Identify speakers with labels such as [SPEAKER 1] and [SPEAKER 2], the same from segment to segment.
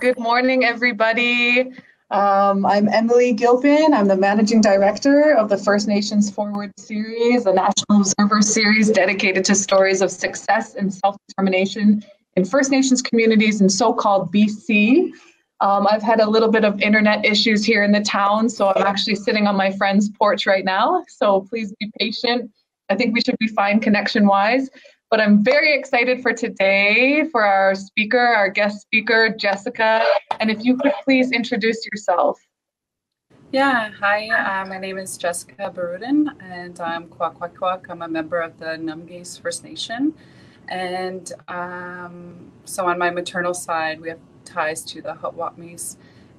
[SPEAKER 1] Good morning, everybody. Um, I'm Emily Gilpin. I'm the managing director of the First Nations Forward series, a National Observer series dedicated to stories of success and self determination in First Nations communities in so called BC. Um, I've had a little bit of internet issues here in the town, so I'm actually sitting on my friend's porch right now. So please be patient. I think we should be fine connection wise. But I'm very excited for today for our speaker, our guest speaker, Jessica. And if you could please introduce yourself.
[SPEAKER 2] Yeah, hi, uh, my name is Jessica Barudin, and I'm Kwakwaka'wakw. I'm a member of the Namgis First Nation. And um, so on my maternal side, we have ties to the Hutwapmis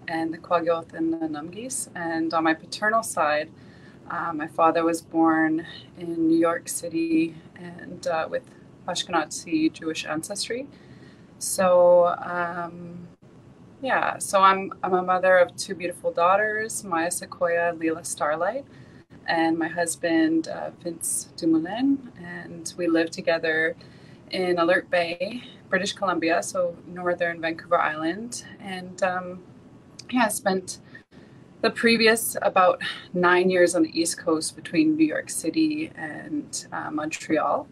[SPEAKER 2] and the Kwagiulth and the Namgis. And on my paternal side, uh, my father was born in New York City and uh, with Ashkenazi Jewish ancestry. So, um, yeah, so I'm, I'm a mother of two beautiful daughters, Maya Sequoia and Leela Starlight, and my husband, uh, Vince Dumoulin. And we live together in Alert Bay, British Columbia, so northern Vancouver Island. And um, yeah, I spent the previous about nine years on the East Coast between New York City and uh, Montreal.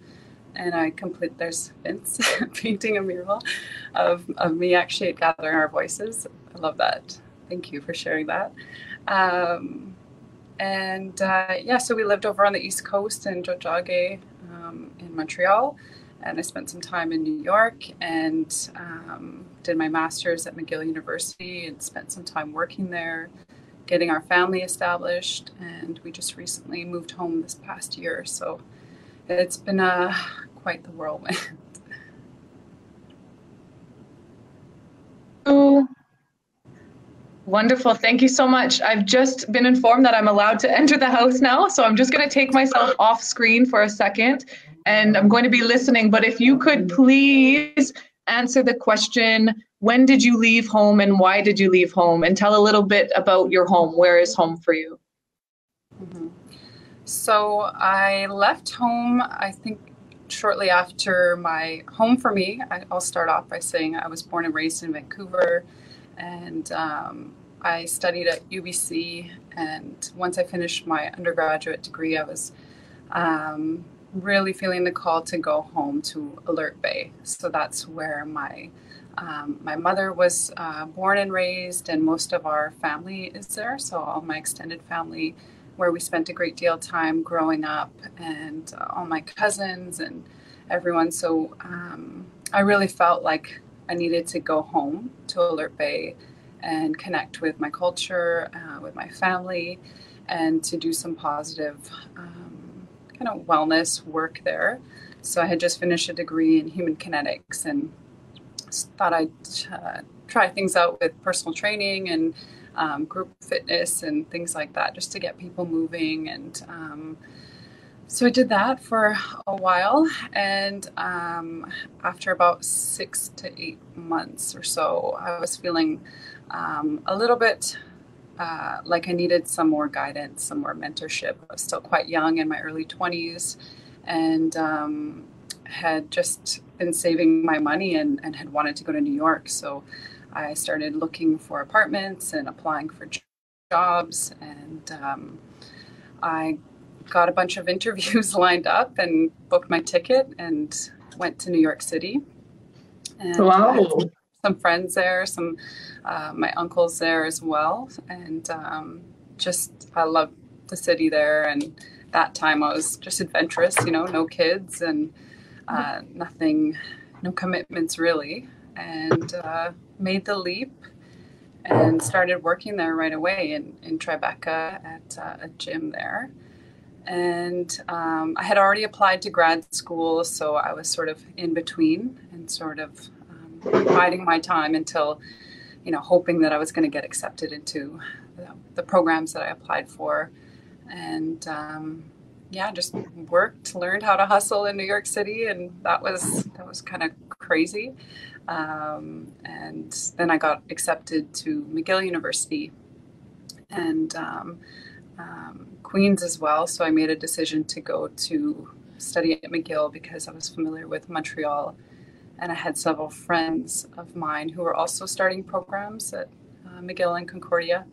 [SPEAKER 2] And I complete, there's Vince painting a mural of, of me actually gathering our voices. I love that. Thank you for sharing that. Um, and uh, yeah, so we lived over on the East Coast in Tiohtià:ke um, in Montreal. And I spent some time in New York and um, did my master's at McGill University and spent some time working there getting our family established, and we just recently moved home this past year. So it's been uh, quite the whirlwind.
[SPEAKER 1] Oh, wonderful. Thank you so much. I've just been informed that I'm allowed to enter the house now, so I'm just going to take myself off screen for a second and I'm going to be listening. But if you could please answer the question when did you leave home and why did you leave home? And tell a little bit about your home. Where is home for you?
[SPEAKER 2] Mm-hmm. So I left home, I think, shortly after my home for me. I, will start off by saying I was born and raised in Vancouver and um, I studied at UBC. And once I finished my undergraduate degree, I was um, really feeling the call to go home to Alert Bay. So that's where my um, my mother was uh, born and raised, and most of our family is there. So, all my extended family, where we spent a great deal of time growing up, and uh, all my cousins and everyone. So, um, I really felt like I needed to go home to Alert Bay and connect with my culture, uh, with my family, and to do some positive um, kind of wellness work there. So, I had just finished a degree in human kinetics and thought I'd uh, try things out with personal training and um, group fitness and things like that, just to get people moving. And um, so I did that for a while. And um, after about six to eight months or so, I was feeling um, a little bit uh, like I needed some more guidance, some more mentorship. I was still quite young in my early 20s and um, had just been saving my money and, and had wanted to go to New York. So I started looking for apartments and applying for jobs. And um, I got a bunch of interviews lined up and booked my ticket and went to New York City. And wow. Some friends there, some uh, my uncles there as well, and um, just I love the city there. And that time I was just adventurous, you know, no kids and uh, nothing, no commitments really, and uh, made the leap and started working there right away in, in Tribeca at uh, a gym there. And um, I had already applied to grad school, so I was sort of in between and sort of um, biding my time until, you know, hoping that I was going to get accepted into the, the, programs that I applied for. And um, yeah, just worked, learned how to hustle in New York City, and that was that was kind of crazy. Um, and then I got accepted to McGill University and um, um, Queens as well. So I made a decision to go to study at McGill because I was familiar with Montreal and I had several friends of mine who were also starting programs at uh, McGill and Concordia.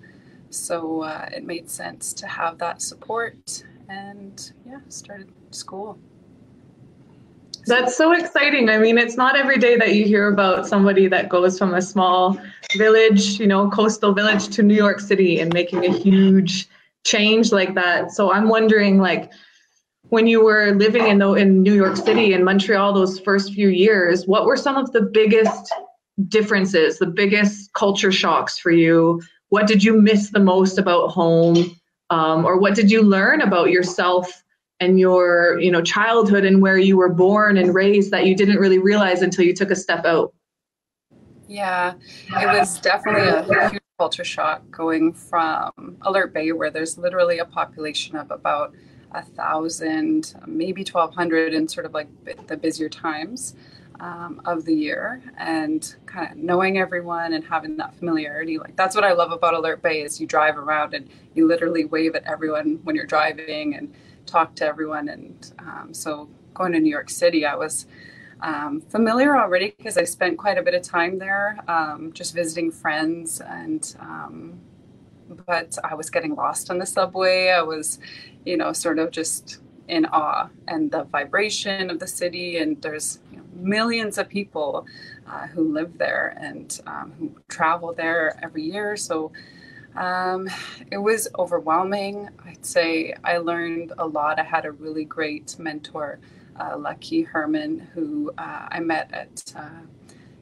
[SPEAKER 2] So uh, it made sense to have that support and yeah, started school.
[SPEAKER 1] That's so exciting. I mean, it's not every day that you hear about somebody that goes from a small village, you know, coastal village to New York City and making a huge change like that. So I'm wondering, like, when you were living in the, in New York City and Montreal those first few years, what were some of the biggest differences, the biggest culture shocks for you? What did you miss the most about home? Um, or what did you learn about yourself and your you know childhood and where you were born and raised that you didn't really realize until you took a step out?
[SPEAKER 2] Yeah it was definitely a huge culture shock going from alert bay where there's literally a population of about a thousand maybe 1200 in sort of like the busier times um, of the year and kind of knowing everyone and having that familiarity like that's what i love about alert bay is you drive around and you literally wave at everyone when you're driving and talk to everyone. And um, so going to New York City, I was um, familiar already because I spent quite a bit of time there, um, just visiting friends. And um, but I was getting lost on the subway. I was, you know, sort of just in awe and the vibration of the city. And there's you know, millions of people uh, who live there and um, who travel there every year. So um, it was overwhelming. I'd say I learned a lot. I had a really great mentor, uh, Lucky Herman, who uh, I met at uh,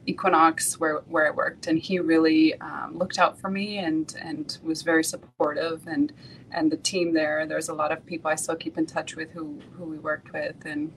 [SPEAKER 2] Equinox where, where I worked, and he really um, looked out for me and and was very supportive. And and the team there, there's a lot of people I still keep in touch with who who we worked with, and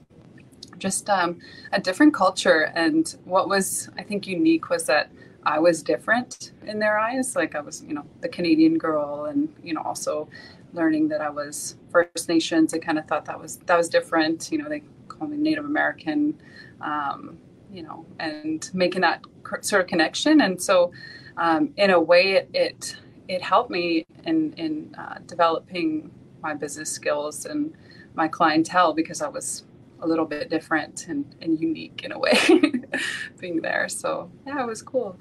[SPEAKER 2] just um, a different culture. And what was I think unique was that I was different in their eyes. Like I was, you know, the Canadian girl, and you know, also learning that I was First Nations. I kind of thought that was that was different. You know, they call me Native American. Um, you know, and making that sort of connection. And so, um, in a way, it, it it helped me in in uh, developing my business skills and my clientele because I was a little bit different and, and unique in a way being there. So yeah, it was cool.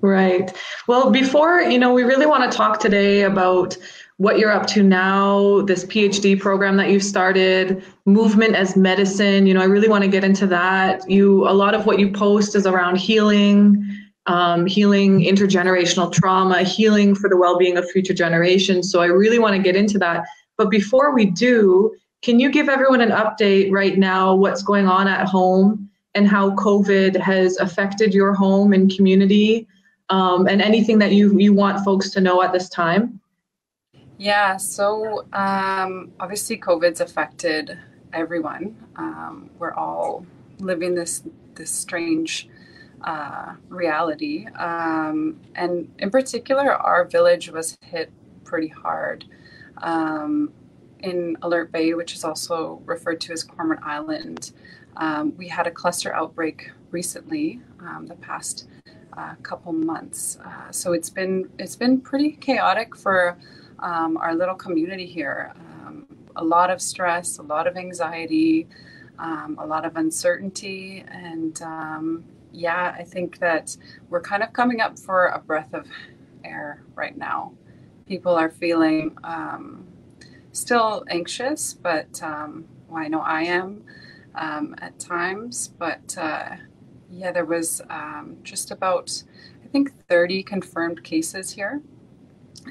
[SPEAKER 1] Right. Well, before, you know, we really want to talk today about what you're up to now, this PhD program that you've started, movement as medicine. You know, I really want to get into that. You, a lot of what you post is around healing, um, healing intergenerational trauma, healing for the well being of future generations. So I really want to get into that. But before we do, can you give everyone an update right now, what's going on at home and how COVID has affected your home and community? um, and anything that you you want folks to know at this time?
[SPEAKER 2] Yeah, so um, obviously COVID's affected everyone. Um, we're all living this this strange uh, reality, um, and in particular, our village was hit pretty hard. Um, in Alert Bay, which is also referred to as Cormorant Island, um, we had a cluster outbreak recently, the past a couple months. Uh, so it's been it's been pretty chaotic for um, our little community here. Um, a lot of stress, a lot of anxiety, um, a lot of uncertainty, and um, yeah, I think that we're kind of coming up for a breath of air right now. People are feeling um, still anxious, but um, well, I know I am at times, but. Uh, yeah, there was just about, I think, 30 confirmed cases here.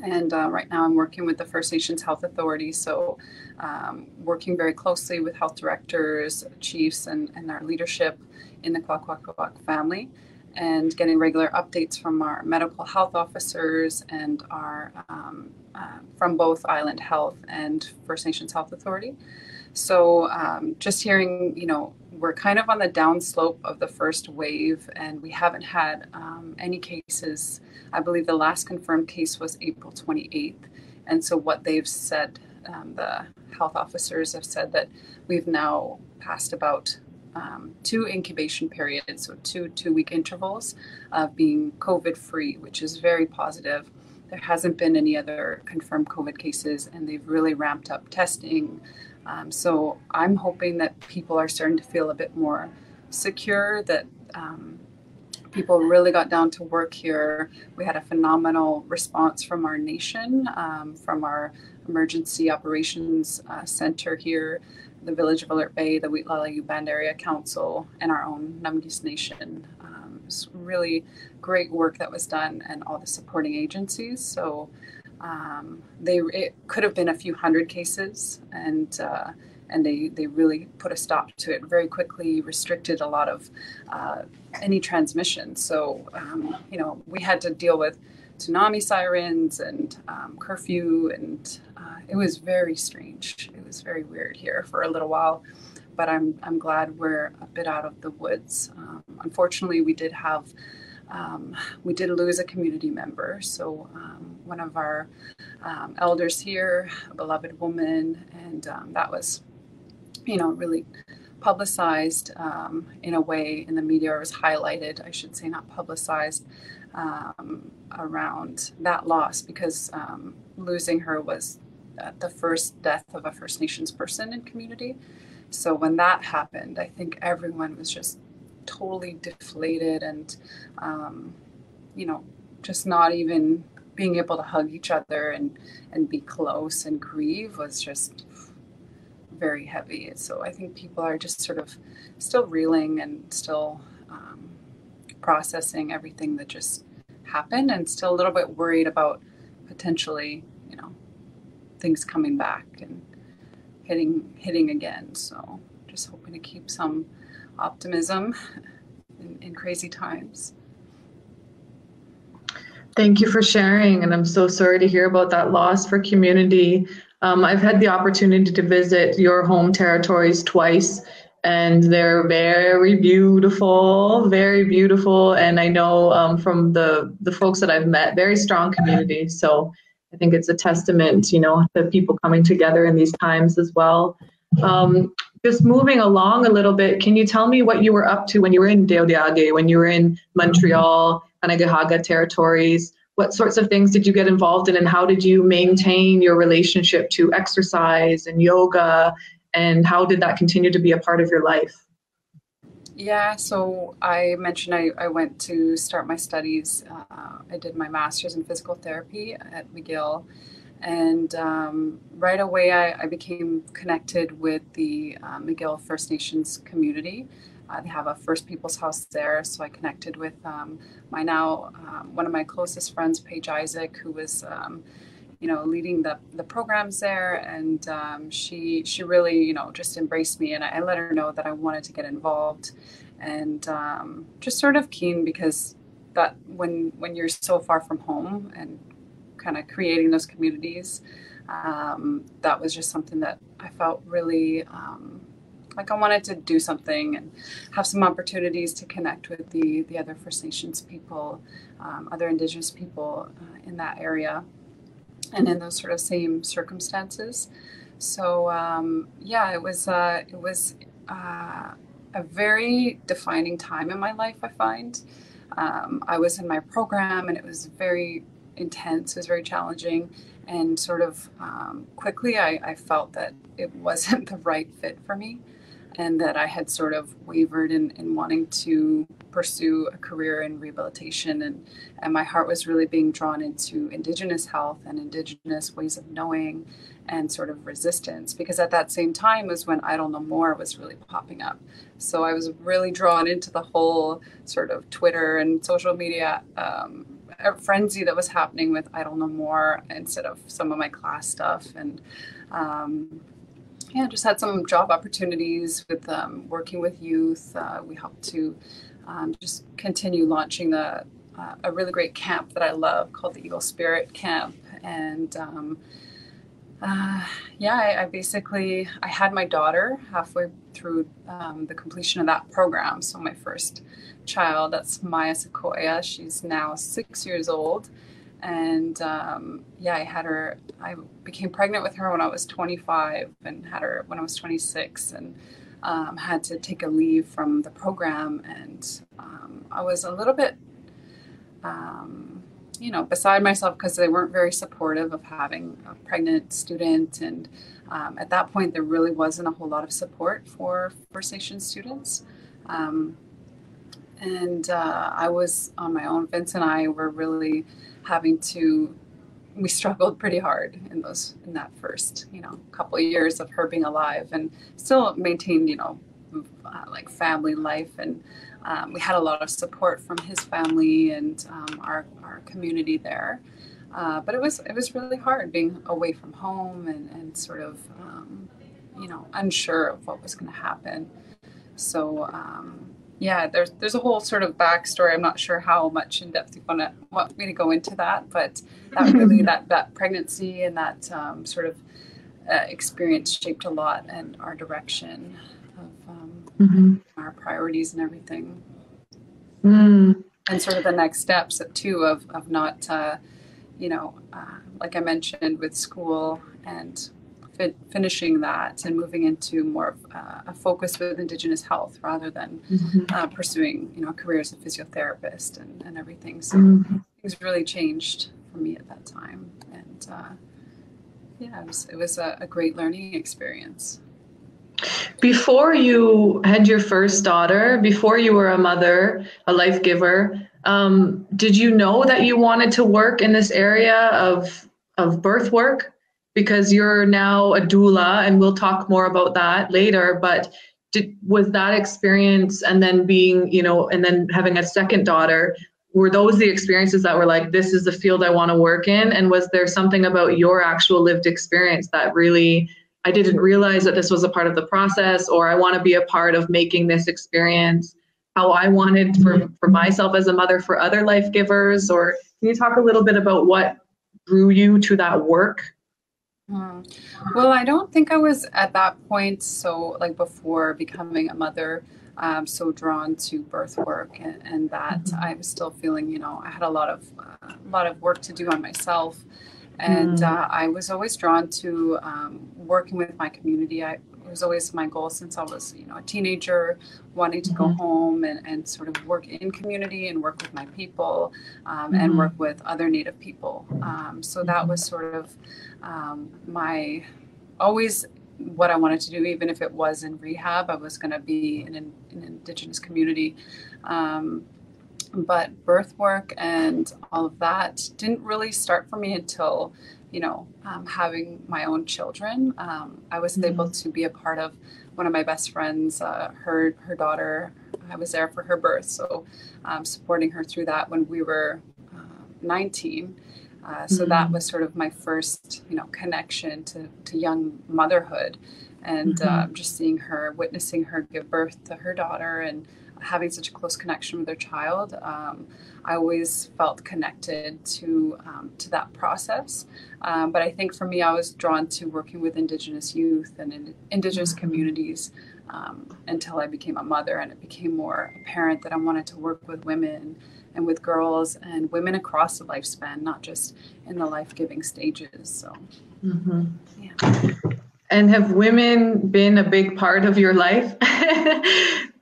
[SPEAKER 2] And uh, right now I'm working with the First Nations Health Authority. So, um, working very closely with health directors, chiefs, and, and our leadership in the Kwakwaka'wakw family, and getting regular updates from our medical health officers and our um, uh, from both Island Health and First Nations Health Authority. So, um, just hearing, you know, we're kind of on the downslope of the first wave, and we haven't had um, any cases. I believe the last confirmed case was April 28th. And so, what they've said, um, the health officers have said that we've now passed about um, two incubation periods, so two two week intervals of being COVID free, which is very positive. There hasn't been any other confirmed COVID cases, and they've really ramped up testing. Um, so I'm hoping that people are starting to feel a bit more secure that um, people really got down to work here. We had a phenomenal response from our nation, um, from our emergency operations uh, center here, the village of Alert Bay, the Wheatlala Band Area Council, and our own Namgis Nation. Um, it's really great work that was done, and all the supporting agencies. So um, they it could have been a few hundred cases, and uh, and they they really put a stop to it very quickly, restricted a lot of uh, any transmission. So um, you know we had to deal with tsunami sirens and um, curfew, and uh, it was very strange. It was very weird here for a little while. But I'm, I'm glad we're a bit out of the woods. Um, unfortunately, we did have um, we did lose a community member. So um, one of our um, elders here, a beloved woman, and um, that was, you know, really publicized um, in a way in the media or was highlighted, I should say, not publicized um, around that loss because losing her was uh, the first death of a First Nations person in community. So when that happened, I think everyone was just totally deflated and, um, you know, just not even being able to hug each other and, and be close and grieve was just very heavy. So I think people are just sort of still reeling and still um, processing everything that just happened and still a little bit worried about potentially, you know, things coming back and hitting hitting again. So just hoping to keep some optimism in, in crazy times.
[SPEAKER 3] Thank you for sharing, and I'm so sorry to hear about that loss for community. Um, I've had the opportunity to visit your home territories twice, and they're very beautiful, very beautiful. And I know um, from the the folks that I've met, very strong community. So I think it's a testament, you know, to people coming together in these times as well. Um, just moving along a little bit, can you tell me what you were up to when you were in Tiohtià:ke, when you were in Montreal, Kanen'kehá:ka territories? What sorts of things did you get involved in, and how did you maintain your relationship to exercise and yoga, and how did that continue to be a part of your life?
[SPEAKER 2] Yeah, so I mentioned I, I went to start my studies. Uh, I did my master's in physical therapy at McGill and um, right away, I, I, became connected with the uh, McGill First Nations community. Uh, they have a First Peoples House there, so I connected with um, my now um, one of my closest friends, Paige Isaac, who was, um, you know, leading the, the programs there, and um, she she really, you know, just embraced me, and I, I, let her know that I wanted to get involved, and um, just sort of keen because that when when you're so far from home and kind of creating those communities. Um, that was just something that I felt really um, like I wanted to do something and have some opportunities to connect with the the other First Nations people, um, other Indigenous people uh, in that area, and in those sort of same circumstances. So um, yeah, it was uh, it was uh, a very defining time in my life. I find. Um, I was in my program and it was very intense, it was very challenging. And sort of um, quickly, I, I felt that it wasn't the right fit for me and that I had sort of wavered in, in wanting to pursue a career in rehabilitation. And, and my heart was really being drawn into Indigenous health and Indigenous ways of knowing and sort of resistance, because at that same time was when Idle No More was really popping up. So I was really drawn into the whole sort of Twitter and social media um, a frenzy that was happening with Idle No More instead of some of my class stuff. And um, yeah, just had some job opportunities with um, working with youth. Uh, we helped to um, just continue launching the uh, a really great camp that I love called the Eagle Spirit Camp. And um, uh, yeah, I, I, basically I had my daughter halfway through um, the completion of that program. So my first child. That's Maya Sequoia. She's now six years old. And um, yeah, I had her, I became pregnant with her when I was 25 and had her when I was 26 and um, had to take a leave from the program. And um, I was a little bit, um, you know, beside myself because they weren't very supportive of having a pregnant student. And um, at that point, there really wasn't a whole lot of support for First Nation students. Um, and uh, I was on my own. Vince and I were really having to. We struggled pretty hard in those in that first you know couple years of her being alive, and still maintained you know uh, like family life, and um, we had a lot of support from his family and um, our our community there. Uh, but it was it was really hard being away from home and, and sort of um, you know unsure of what was going to happen. So um, yeah, there's there's a whole sort of backstory. I'm not sure how much in depth you want to want me to go into that, but that really that that pregnancy and that um, sort of uh, experience shaped a lot and our direction of um, mm-hmm. our priorities and everything. Mm. And sort of the next steps too of of not. Uh, you know, uh, like I mentioned with school and fi- finishing that and moving into more of uh, a focus with Indigenous health rather than mm-hmm. uh, pursuing, you know, a career as a physiotherapist and, and everything. So mm-hmm. things really changed for me at that time. And uh, yeah, it was, it was a, a great learning experience.
[SPEAKER 1] Before you had your first daughter, before you were a mother, a life giver, um, did you know that you wanted to work in this area of of birth work? Because you're now a doula, and we'll talk more about that later. But did, was that experience, and then being, you know, and then having a second daughter, were those the experiences that were like, this is the field I want to work in? And was there something about your actual lived experience that really I didn't realize that this was a part of the process, or I want to be a part of making this experience how I wanted for, for myself as a mother for other life givers? Or can you talk a little bit about what drew you to that work?
[SPEAKER 2] Hmm. Well, I don't think I was at that point, so like before becoming a mother, um, so drawn to birth work and, and that mm-hmm. I was still feeling, you know, I had a lot of uh, a lot of work to do on myself, and mm. uh, I was always drawn to um, working with my community. I it was always my goal since I was, you know, a teenager, wanting to mm-hmm. go home and, and sort of work in community and work with my people um, mm-hmm. and work with other Native people. Um, so that was sort of um, my always what I wanted to do, even if it was in rehab, I was going to be in an, an, Indigenous community. Um, but birth work and all of that didn't really start for me until you know, um, having my own children, um, I was mm-hmm. able to be a part of one of my best friends, uh, her her daughter. I was there for her birth, so um, supporting her through that when we were uh, 19. Uh, so mm-hmm. that was sort of my first, you know, connection to, to young motherhood, and mm-hmm. Uh, just seeing her, witnessing her give birth to her daughter, and having such a close connection with their child, um, I always felt connected to um, to that process. Um, but I think for me, I was drawn to working with Indigenous youth and in, Indigenous mm-hmm. communities um, until I became a mother, and it became more apparent that I wanted to work with women and with girls and women across the lifespan, not just in the life giving stages. So, mm-hmm.
[SPEAKER 1] yeah. And have women been a big part of your life?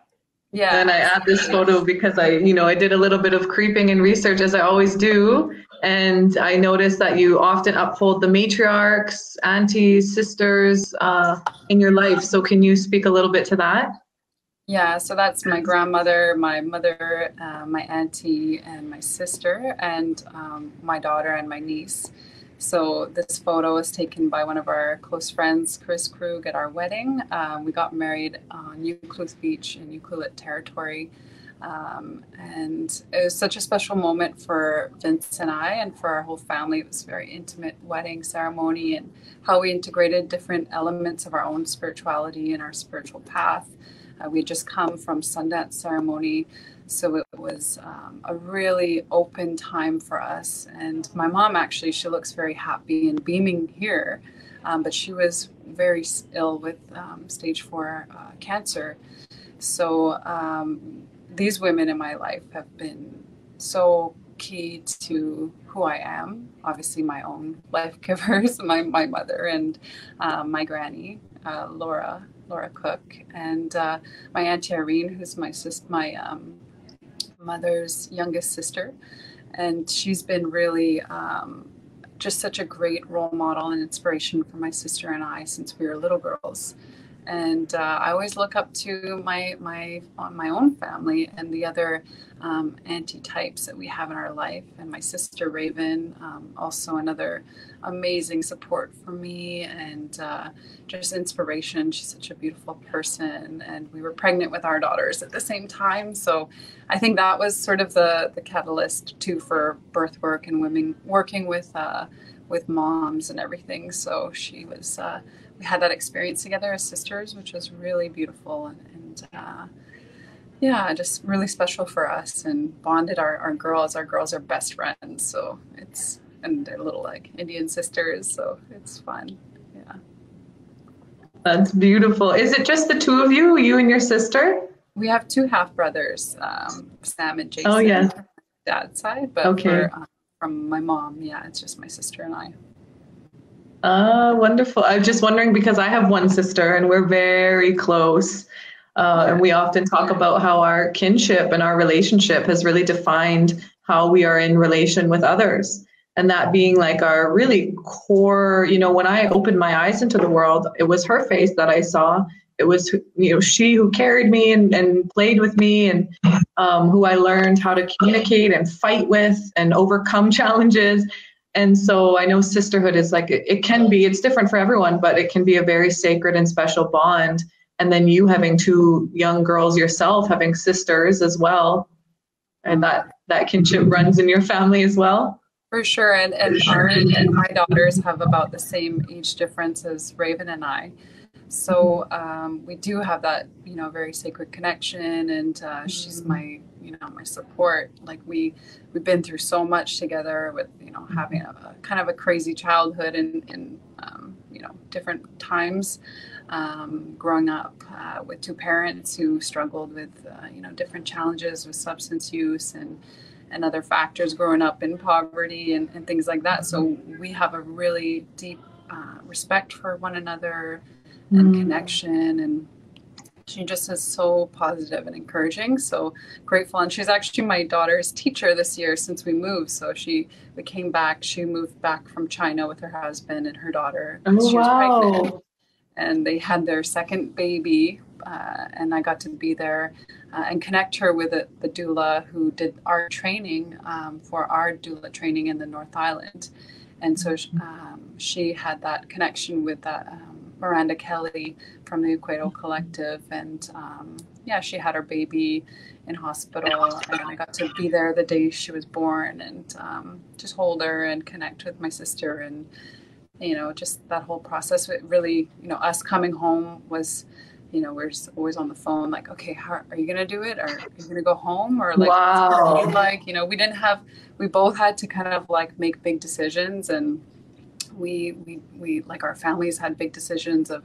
[SPEAKER 2] Yeah.
[SPEAKER 1] And I add this photo because I, you know, I did a little bit of creeping and research as I always do. And I noticed that you often uphold the matriarchs, aunties, sisters uh, in your life. So can you speak a little bit to that?
[SPEAKER 2] Yeah, so that's my grandmother, my mother, uh, my auntie, and my sister, and um, my daughter and my niece. So this photo was taken by one of our close friends, Chris Krug, at our wedding. Um, we got married on Ucluelet Beach in Ucluelet Territory. Um, and it was such a special moment for Vince and I and for our whole family. It was a very intimate wedding ceremony and how we integrated different elements of our own spirituality and our spiritual path. Uh, we just come from Sundance ceremony, so it was um, a really open time for us. And my mom actually, she looks very happy and beaming here, um, but she was very ill with um, stage four uh, cancer. So um, these women in my life have been so key to who I am. Obviously, my own life givers, my, my mother and uh, my granny, uh, Laura. Laura Cook and uh, my auntie Irene, who's my sis- my um, mother's youngest sister. And she's been really um, just such a great role model and inspiration for my sister and I since we were little girls. And uh, I always look up to my my my own family and the other um, auntie types that we have in our life, and my sister Raven, um, also another amazing support for me and uh, just inspiration. She's such a beautiful person, and we were pregnant with our daughters at the same time, so I think that was sort of the the catalyst too for birth work and women working with uh, with moms and everything. So she was. We had that experience together as sisters, which was really beautiful and, and uh, yeah, just really special for us and bonded our, our girls. Our girls are best friends, so it's and they're little like Indian sisters, so it's fun. Yeah.
[SPEAKER 1] That's beautiful. Is it just the two of you, you and your sister?
[SPEAKER 2] We have two half brothers, um, Sam and Jason.
[SPEAKER 1] Oh yeah.
[SPEAKER 2] Dad's side, but okay. Uh, from my mom, yeah, it's just my sister and I.
[SPEAKER 1] Uh, wonderful. I'm just wondering because I have one sister and we're very close. Uh, and we often talk about how our kinship and our relationship has really defined how we are in relation with others. And that being like our really core, you know, when I opened my eyes into the world, it was her face that I saw. It was, you know, she who carried me and, and played with me and um, who I learned how to communicate and fight with and overcome challenges and so i know sisterhood is like it, it, can be it's different for everyone but it can be a very sacred and special bond. And then you having two young girls yourself having sisters as well. And that that kinship runs in your family as well.
[SPEAKER 2] For sure. And and, sure. and my daughters have about the same age difference as raven and i. So um, we do have that you know very sacred connection. And uh, she's mm-hmm. my you know my support. Like we we've been through so much together with you know having a, a kind of a crazy childhood and in um, you know different times. Um, growing up uh, with two parents who struggled with uh, you know different challenges with substance use and and other factors growing up in poverty and, and things like that. So we have a really deep uh, respect for one another and mm. connection and she just is so positive and encouraging so grateful. And she's actually my daughter's teacher this year since we moved so she we came back she moved back from china with her husband and her daughter.
[SPEAKER 1] Oh, she was pregnant
[SPEAKER 2] and they had their second baby uh, and i got to be there uh, and connect her with a, the doula who did our training um, for our doula training in the north island. And so um, she had that connection with that um, Miranda Kelly from the Equato Collective, and um, yeah, she had her baby in hospital, and I got to be there the day she was born, and um, just hold her and connect with my sister, and you know, just that whole process. It really, you know, us coming home was you know, we're always on the phone, like, okay, how, are you gonna do it? Or are you gonna go home? Or like,
[SPEAKER 1] wow.
[SPEAKER 2] like, you know, we didn't have, we both had to kind of like make big decisions, and we we we like our families had big decisions of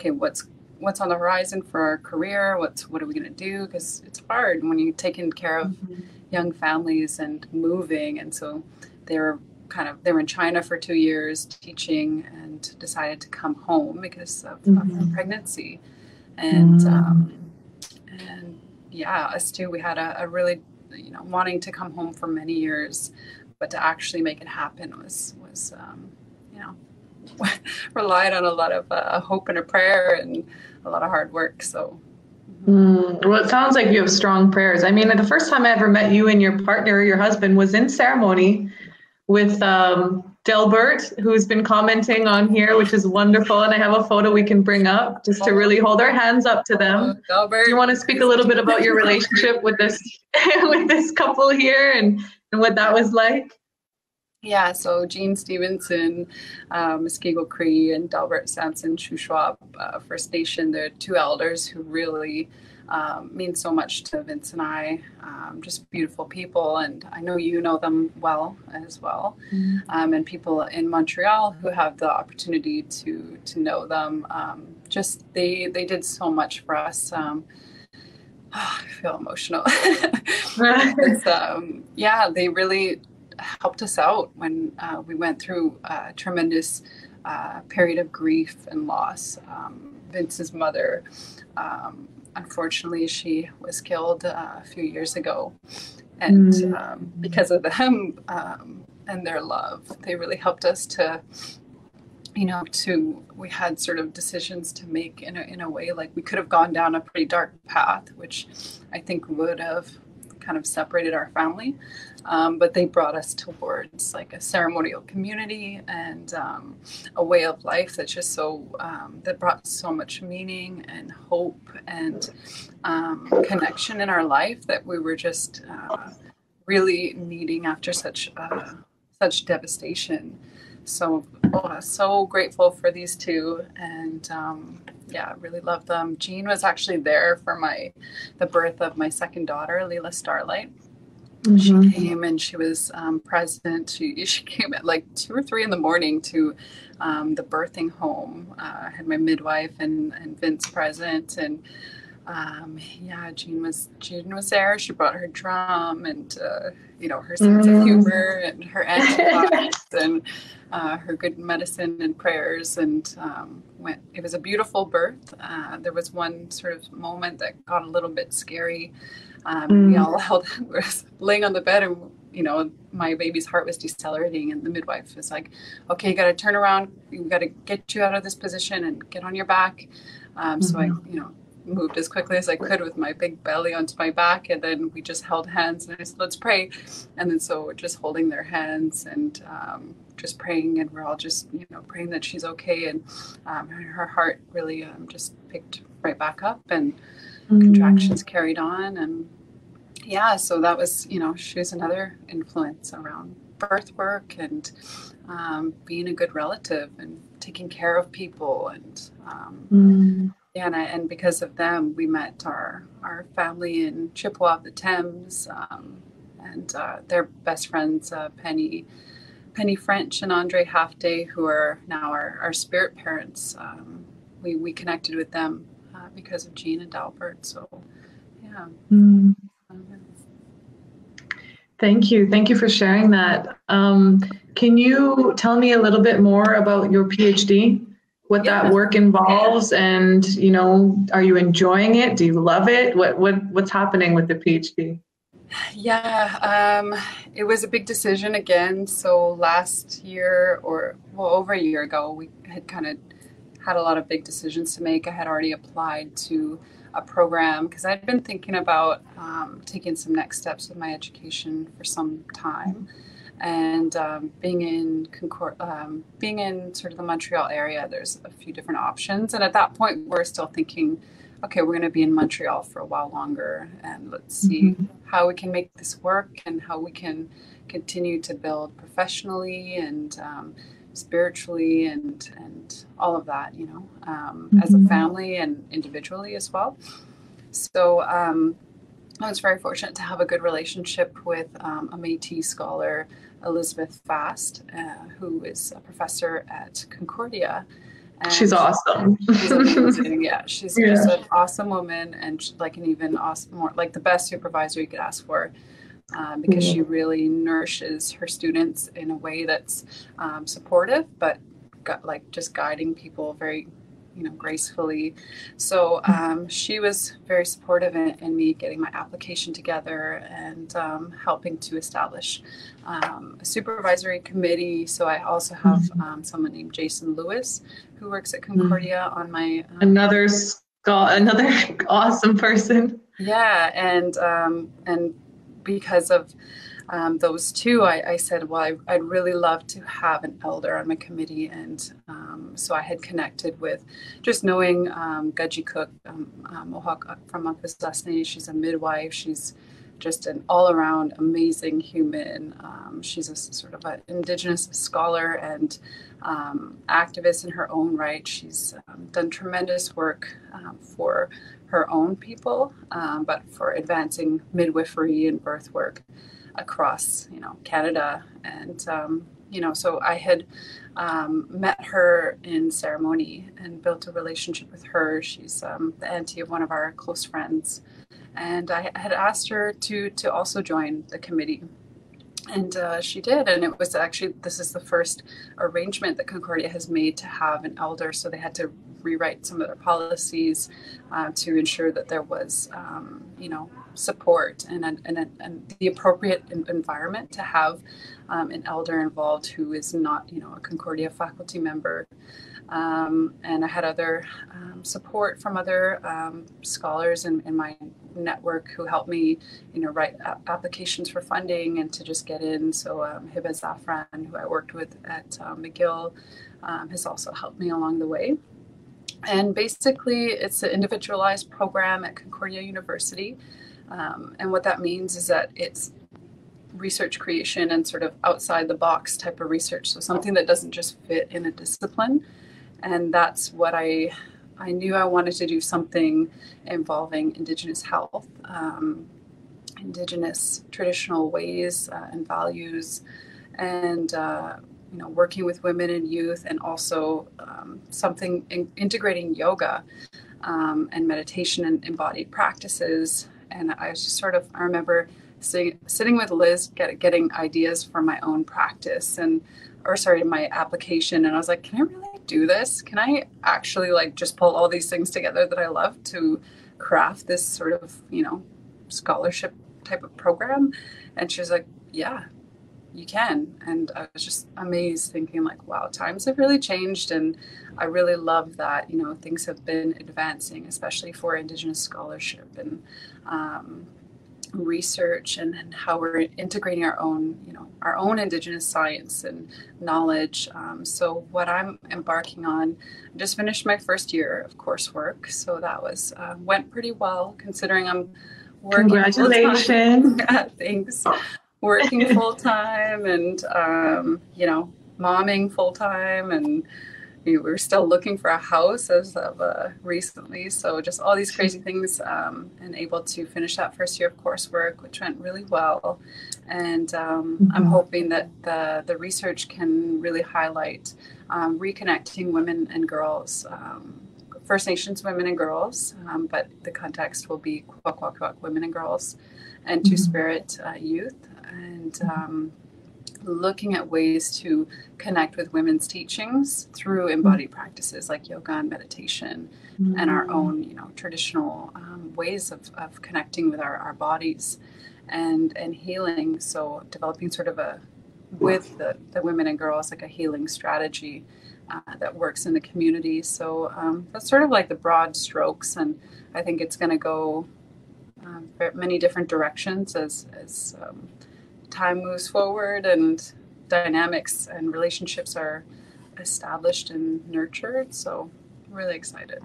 [SPEAKER 2] okay what's what's on the horizon for our career what's what are we going to do because it's hard when you're taking care of mm-hmm. young families and moving and so they were kind of they were in china for two years teaching and decided to come home because of, mm-hmm. of pregnancy and mm-hmm. um, and yeah us too we had a, a really you know wanting to come home for many years but to actually make it happen was was um, relied on a lot of uh, hope and a prayer and a lot of hard work. So.
[SPEAKER 1] Mm, well, it sounds like you have strong prayers. I mean, the first time I ever met you and your partner, your husband, was in ceremony with um, Delbert, who's been commenting on here, which is wonderful. And I have a photo we can bring up just to really hold our hands up to them. Oh, Delbert. Do you want to speak a little bit about your relationship with this with this couple here and, and what that was like?
[SPEAKER 2] Yeah, so Jean Stevenson, uh, Muskego Cree, and Delbert Sampson Shuswap uh, First Nation, the two elders who really um, mean so much to Vince and I. Um, just beautiful people, and I know you know them well as well. Mm-hmm. Um, and people in Montreal who have the opportunity to to know them. Um, just they they did so much for us. Oh, I feel emotional. um, yeah, they really helped us out when uh, we went through a tremendous uh, period of grief and loss. Um, Vince's mother, um, unfortunately, she was killed uh, a few years ago. And mm. um, because of them um, and their love, they really helped us to you know, to we had sort of decisions to make in a, in a way like we could have gone down a pretty dark path, which I think would have kind of separated our family. Um, but they brought us towards like a ceremonial community and um, a way of life that's just so um, that brought so much meaning and hope and um, connection in our life that we were just uh, really needing after such uh, such devastation so oh, so grateful for these two and um, yeah really love them jean was actually there for my the birth of my second daughter Leela starlight mm-hmm. she came and she was um, present she, she came at like two or three in the morning to um, the birthing home uh, i had my midwife and, and vince present and um, yeah, Jean was Jean was there. She brought her drum and uh, you know her sense mm. of humor and her antibiotics and uh, her good medicine and prayers. And um, went. It was a beautiful birth. Uh, there was one sort of moment that got a little bit scary. Um, mm. We all held was laying on the bed and you know my baby's heart was decelerating and the midwife was like okay you got to turn around we got to get you out of this position and get on your back um, mm-hmm. so i mm-hmm. you know moved as quickly as I could with my big belly onto my back. And then we just held hands and I said, let's pray. And then so we're just holding their hands and um, just praying. And we're all just, you know, praying that she's okay. And um, her heart really um, just picked right back up and mm. contractions carried on. And yeah, so that was, you know, she was another influence around birth work and um, being a good relative and taking care of people and um, mm and, and because of them, we met our, our family in Chippewa of the Thames, um, and uh, their best friends, uh, Penny, Penny French and Andre Halfday, who are now our, our spirit parents. Um, we, we connected with them uh, because of Jean and Albert. So, yeah. Mm.
[SPEAKER 1] Thank you. Thank you for sharing that. Um, can you tell me a little bit more about your PhD? What yeah. that work involves and you know are you enjoying it? Do you love it? What what what's happening with the phd
[SPEAKER 2] yeah um, it was a big decision again. So last year or well over a year ago we had kind of had a lot of big decisions to make. I had already applied to a program because i'd been thinking about um, taking some next steps with my education for some time and um, being in Concord, um, being in sort of the Montreal area, there's a few different options. And at that point, we're still thinking, okay, we're going to be in Montreal for a while longer, and let's see mm-hmm. how we can make this work and how we can continue to build professionally and um, spiritually and and all of that, you know, mm-hmm. as a mm-hmm. family and individually as well. So. Um, I was very fortunate to have a good relationship with um, a Métis scholar Elizabeth Fast, uh, who is a professor at Concordia.
[SPEAKER 1] And she's awesome.
[SPEAKER 2] She's amazing. yeah, she's yeah. just an awesome woman and like an even awesome, more like the best supervisor you could ask for. Um, because mm-hmm. she really nourishes her students in a way that's um, supportive, but got, like just guiding people very you know gracefully so um, she was very supportive in, in, me getting my application together and um, helping to establish um, a supervisory committee so i also have mm-hmm. um, someone named jason lewis who works at concordia mm-hmm. on my
[SPEAKER 1] um, another another awesome person
[SPEAKER 2] yeah and um, and because of um, those two, I, I said, well, I, would really love to have an elder on my committee. And um, so I had connected with just knowing um, Katsi Cook, um, uh, Mohawk uh, from Akwesasne. She's a midwife. She's just an all around amazing human. Um, she's a sort of an indigenous scholar and um, activist in her own right. She's um, done tremendous work for her own people, but for advancing midwifery and birth work across you know Canada and um, you know so I had um, met her in ceremony and built a relationship with her. She's um, the auntie of one of our close friends, and I had asked her to to also join the committee. And uh, she did, and it was actually this is the first arrangement that Concordia has made to have an elder. So they had to rewrite some of their policies uh, to ensure that there was, um, you know, support and, and, and, and the appropriate environment to have um, an elder involved who is not, you know, a Concordia faculty member. Um, and I had other um, support from other um, scholars in, in, my network who helped me, you know, write applications for funding and to just get in. So um, Hiba Zafran, who I worked with at uh, McGill, um, has also helped me along the way. And basically, it's an individualized program at Concordia University. Um, and what that means is that it's research creation and sort of outside the box type of research. So something that doesn't just fit in a discipline. And that's what I I knew I wanted to do something involving Indigenous health, um, Indigenous traditional ways uh, and values, and uh, you know working with women and youth, and also um, something in, integrating yoga um, and meditation and embodied practices. And I was just sort of I remember sitting, sitting with Liz get, getting ideas for my own practice and or sorry my application. And I was like can I really do this? Can I actually like just pull all these things together that I love to craft this sort of you know scholarship type of program? And she was like yeah you can. And i was just amazed thinking like wow times have really changed. And i really love that you know things have been advancing especially for indigenous scholarship and um, research and, and, how we're integrating our own you know our own indigenous science and knowledge. Um, so what i'm embarking on I just finished my first year of coursework. So that was uh, went pretty well considering i'm
[SPEAKER 1] working congratulations.
[SPEAKER 2] Thanks working full time and um, you know momming full time and we were still looking for a house as of uh, recently. So just all these crazy things um, and able to finish that first year of coursework which went really well. And um, mm-hmm. i'm hoping that the, the research can really highlight um, reconnecting women and girls um, first nations women and girls um, but the context will be Kwakwaka'wakw women and girls and two spirit uh, youth and um, looking at ways to connect with women's teachings through embodied practices like yoga and meditation mm-hmm. and our own you know traditional um, ways of, of connecting with our, our bodies and and healing. So developing sort of a with the, the women and girls like a healing strategy uh, that works in the community. So um, that's sort of like the broad strokes and i think it's going to go um, many different directions as as um, time moves forward and dynamics and relationships are established and nurtured. So, really excited.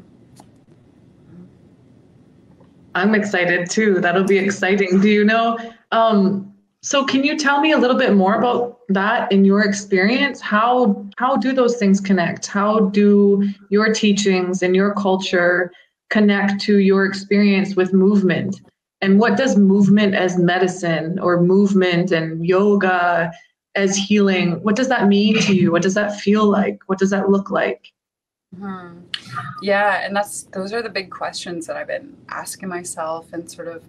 [SPEAKER 1] I'm excited too. That'll be exciting. Do you know? Um, so, can you tell me a little bit more about that in your experience? How how do those things connect? How do your teachings and your culture connect to your experience with movement? And what does movement as medicine or movement and yoga as healing, what does that mean to you? What does that feel like? What does that look like?
[SPEAKER 2] Hmm. Yeah, and that's those are the big questions that I've been asking myself and sort of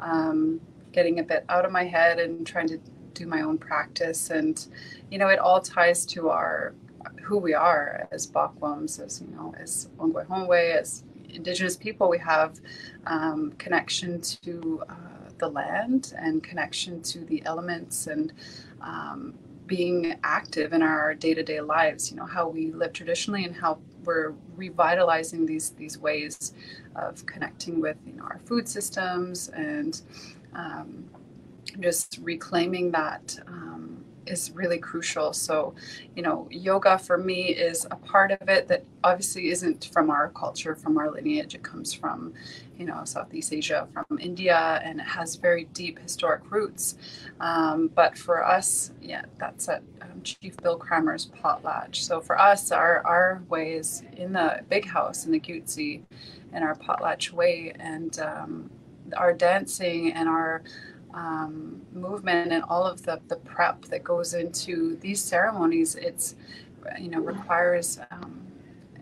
[SPEAKER 2] um, getting a bit out of my head and trying to do my own practice. And you know, it all ties to our who we are as Bokwams, as you know, as Ongwe as Indigenous people, we have um, connection to uh, the land and connection to the elements and um, being active in our day-to-day lives. You know how we live traditionally and how we're revitalizing these these ways of connecting with you know our food systems and um, just reclaiming that um, is really crucial. So, you know, yoga for me is a part of it that obviously isn't from our culture, from our lineage. It comes from, you know, Southeast Asia, from India, and it has very deep historic roots. Um, but for us, yeah, that's at um, Chief Bill Cranmer's potlatch. So for us, our our way is in the big house in the Gutsi, in our potlatch way, and um, our dancing and our um, movement and all of the, the prep that goes into these ceremonies, it's, you know, requires um,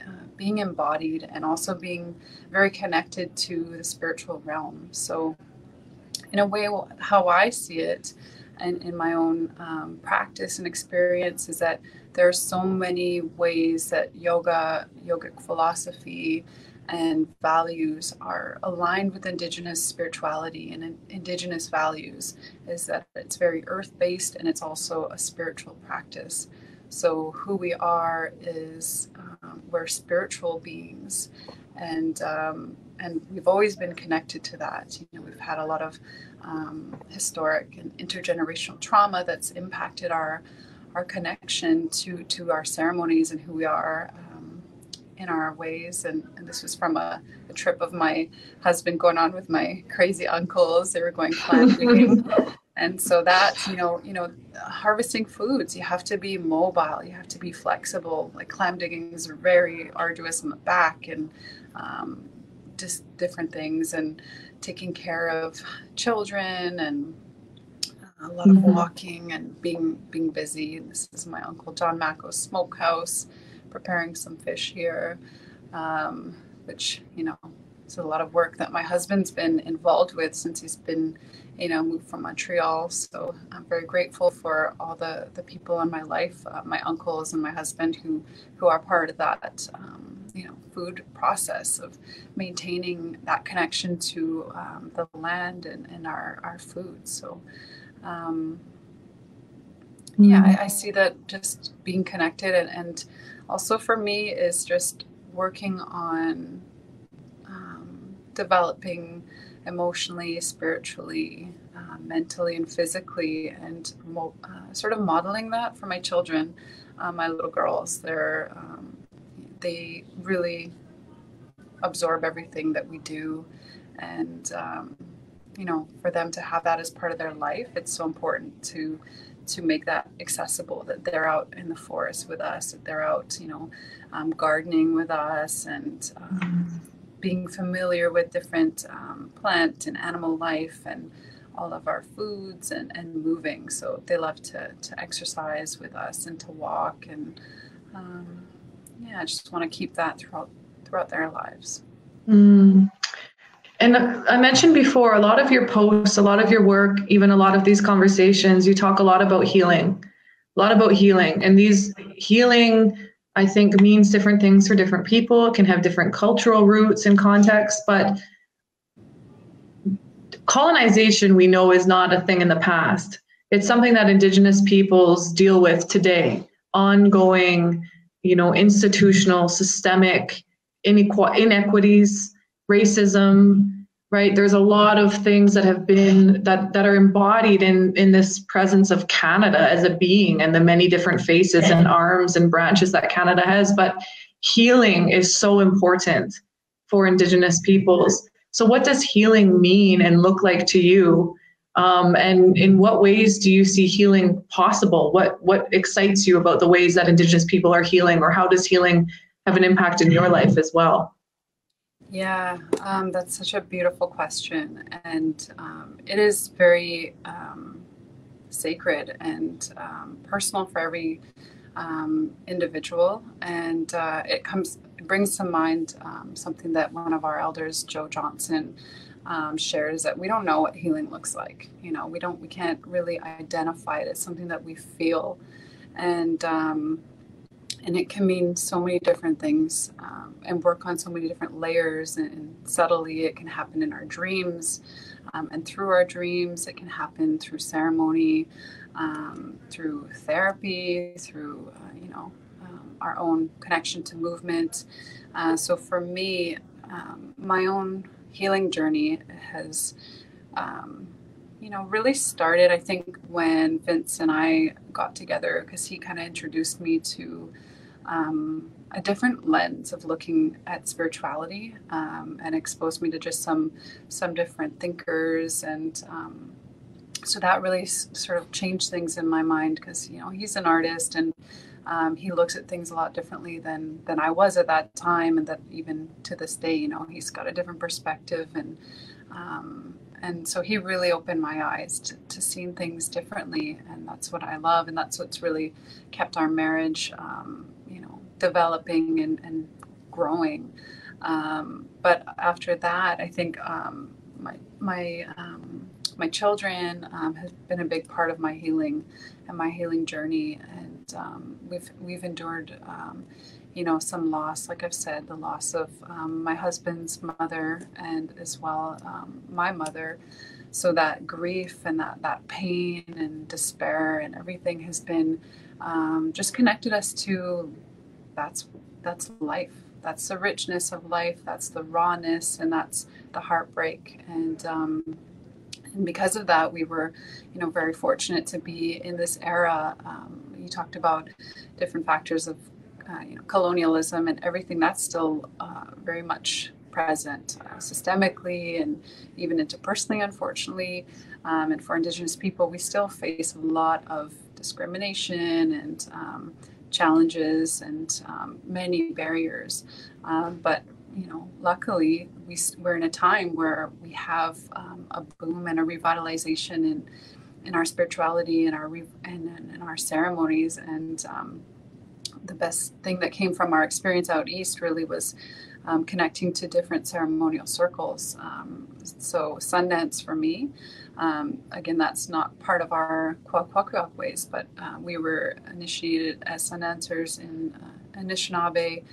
[SPEAKER 2] uh, being embodied and also being very connected to the spiritual realm. So, in a way, how I see it, and in my own um, practice and experience is that there are so many ways that yoga, yogic philosophy, and values are aligned with indigenous spirituality and indigenous values is that it's very earth based and it's also a spiritual practice. So who we are is um, we're spiritual beings and um, and we've always been connected to that. You know we've had a lot of um, historic and intergenerational trauma that's impacted our our connection to to our ceremonies and who we are in our ways. And, and this was from a, a, trip of my husband going on with my crazy uncles. They were going clam digging. and so that, you know, you know, harvesting foods, you have to be mobile, you have to be flexible. Like clam digging is very arduous on the back and um, just different things and taking care of children and a lot of mm-hmm. walking and being being busy. This is my uncle John Macko's smokehouse preparing some fish here, um, which, you know, it's a lot of work that my husband's been involved with since he's been, you know, moved from Montreal. So I'm very grateful for all the, the people in my life, uh, my uncles and my husband who, who are part of that, um, you know, food process of maintaining that connection to um, the land and, and our, our food. So, um, yeah, I, I, see that just being connected and, and also for me is just working on um, developing emotionally, spiritually, uh, mentally, and physically, and mo- uh, sort of modeling that for my children, uh, my little girls. They're um, they really absorb everything that we do, and um, you know, for them to have that as part of their life, it's so important to to make that accessible that they're out in the forest with us that they're out you know um, gardening with us and um, being familiar with different um, plant and animal life and all of our foods and, and moving. So they love to, to exercise with us and to walk and um, yeah i just want to keep that throughout throughout their lives.
[SPEAKER 1] Mm. And I mentioned before, a lot of your posts, a lot of your work, even a lot of these conversations, you talk a lot about healing, a lot about healing. And these healing, I think, means different things for different people. It can have different cultural roots and contexts, but colonization, we know, is not a thing in the past. It's something that Indigenous peoples deal with today. Ongoing, you know, institutional, systemic inequ- inequities racism, right? There's a lot of things that have been that that are embodied in in this presence of Canada as a being and the many different faces and arms and branches that Canada has. But healing is so important for Indigenous peoples. So, what does healing mean and look like to you? Um, and in what ways do you see healing possible? What what excites you about the ways that Indigenous people are healing, or how does healing have an impact in your life as well?
[SPEAKER 2] Yeah, um, that's such a beautiful question. And um, it is very um, sacred and um, personal for every um, individual. And uh, it comes, brings to mind um, something that one of our elders, Joe Johnson, shares that we don't know what healing looks like. You know, we don't, we can't really identify it. It's something that we feel. And and it can mean so many different things um, and work on so many different layers and, and subtly it can happen in our dreams um, and through our dreams it can happen through ceremony um, through therapy through uh, you know um, our own connection to movement. Uh, so for me um, my own healing journey has um, you know really started i think when vince and i got together because he kind of introduced me to um, a different lens of looking at spirituality um, and exposed me to just some some different thinkers and um, so that really s- sort of changed things in my mind because you know he's an artist and um, he looks at things a lot differently than than I was at that time and that even to this day you know he's got a different perspective and um, and so he really opened my eyes to, to seeing things differently and that's what I love and that's what's really kept our marriage um, developing and, and growing. Um, but after that, I think um, my my um, my children um, has been a big part of my healing and my healing journey. And um, we've we've endured, you know, some loss. Like I've said, the loss of um, my husband's mother and as well um, my mother. So that grief and that that pain and despair and everything has been um, just connected us to that's that's life. That's the richness of life. That's the rawness, and that's the heartbreak. And um, and because of that, we were, you know, very fortunate to be in this era. Um, you talked about different factors of, uh, you know, colonialism and everything. That's still uh, very much present uh, systemically and even interpersonally, unfortunately. Um, and for Indigenous people, we still face a lot of discrimination and um, challenges and um, many barriers. Um, but you know, luckily, we, we're in a time where we have um, a boom and a revitalization in in our spirituality and our re- and, our ceremonies. And um, the best thing that came from our experience out east really was um, connecting to different ceremonial circles. Um, so Sundance for me, um, again, that's not part of our Kwakwaka'wakw ways, but uh, we were initiated as Sundancers in uh, Anishinaabe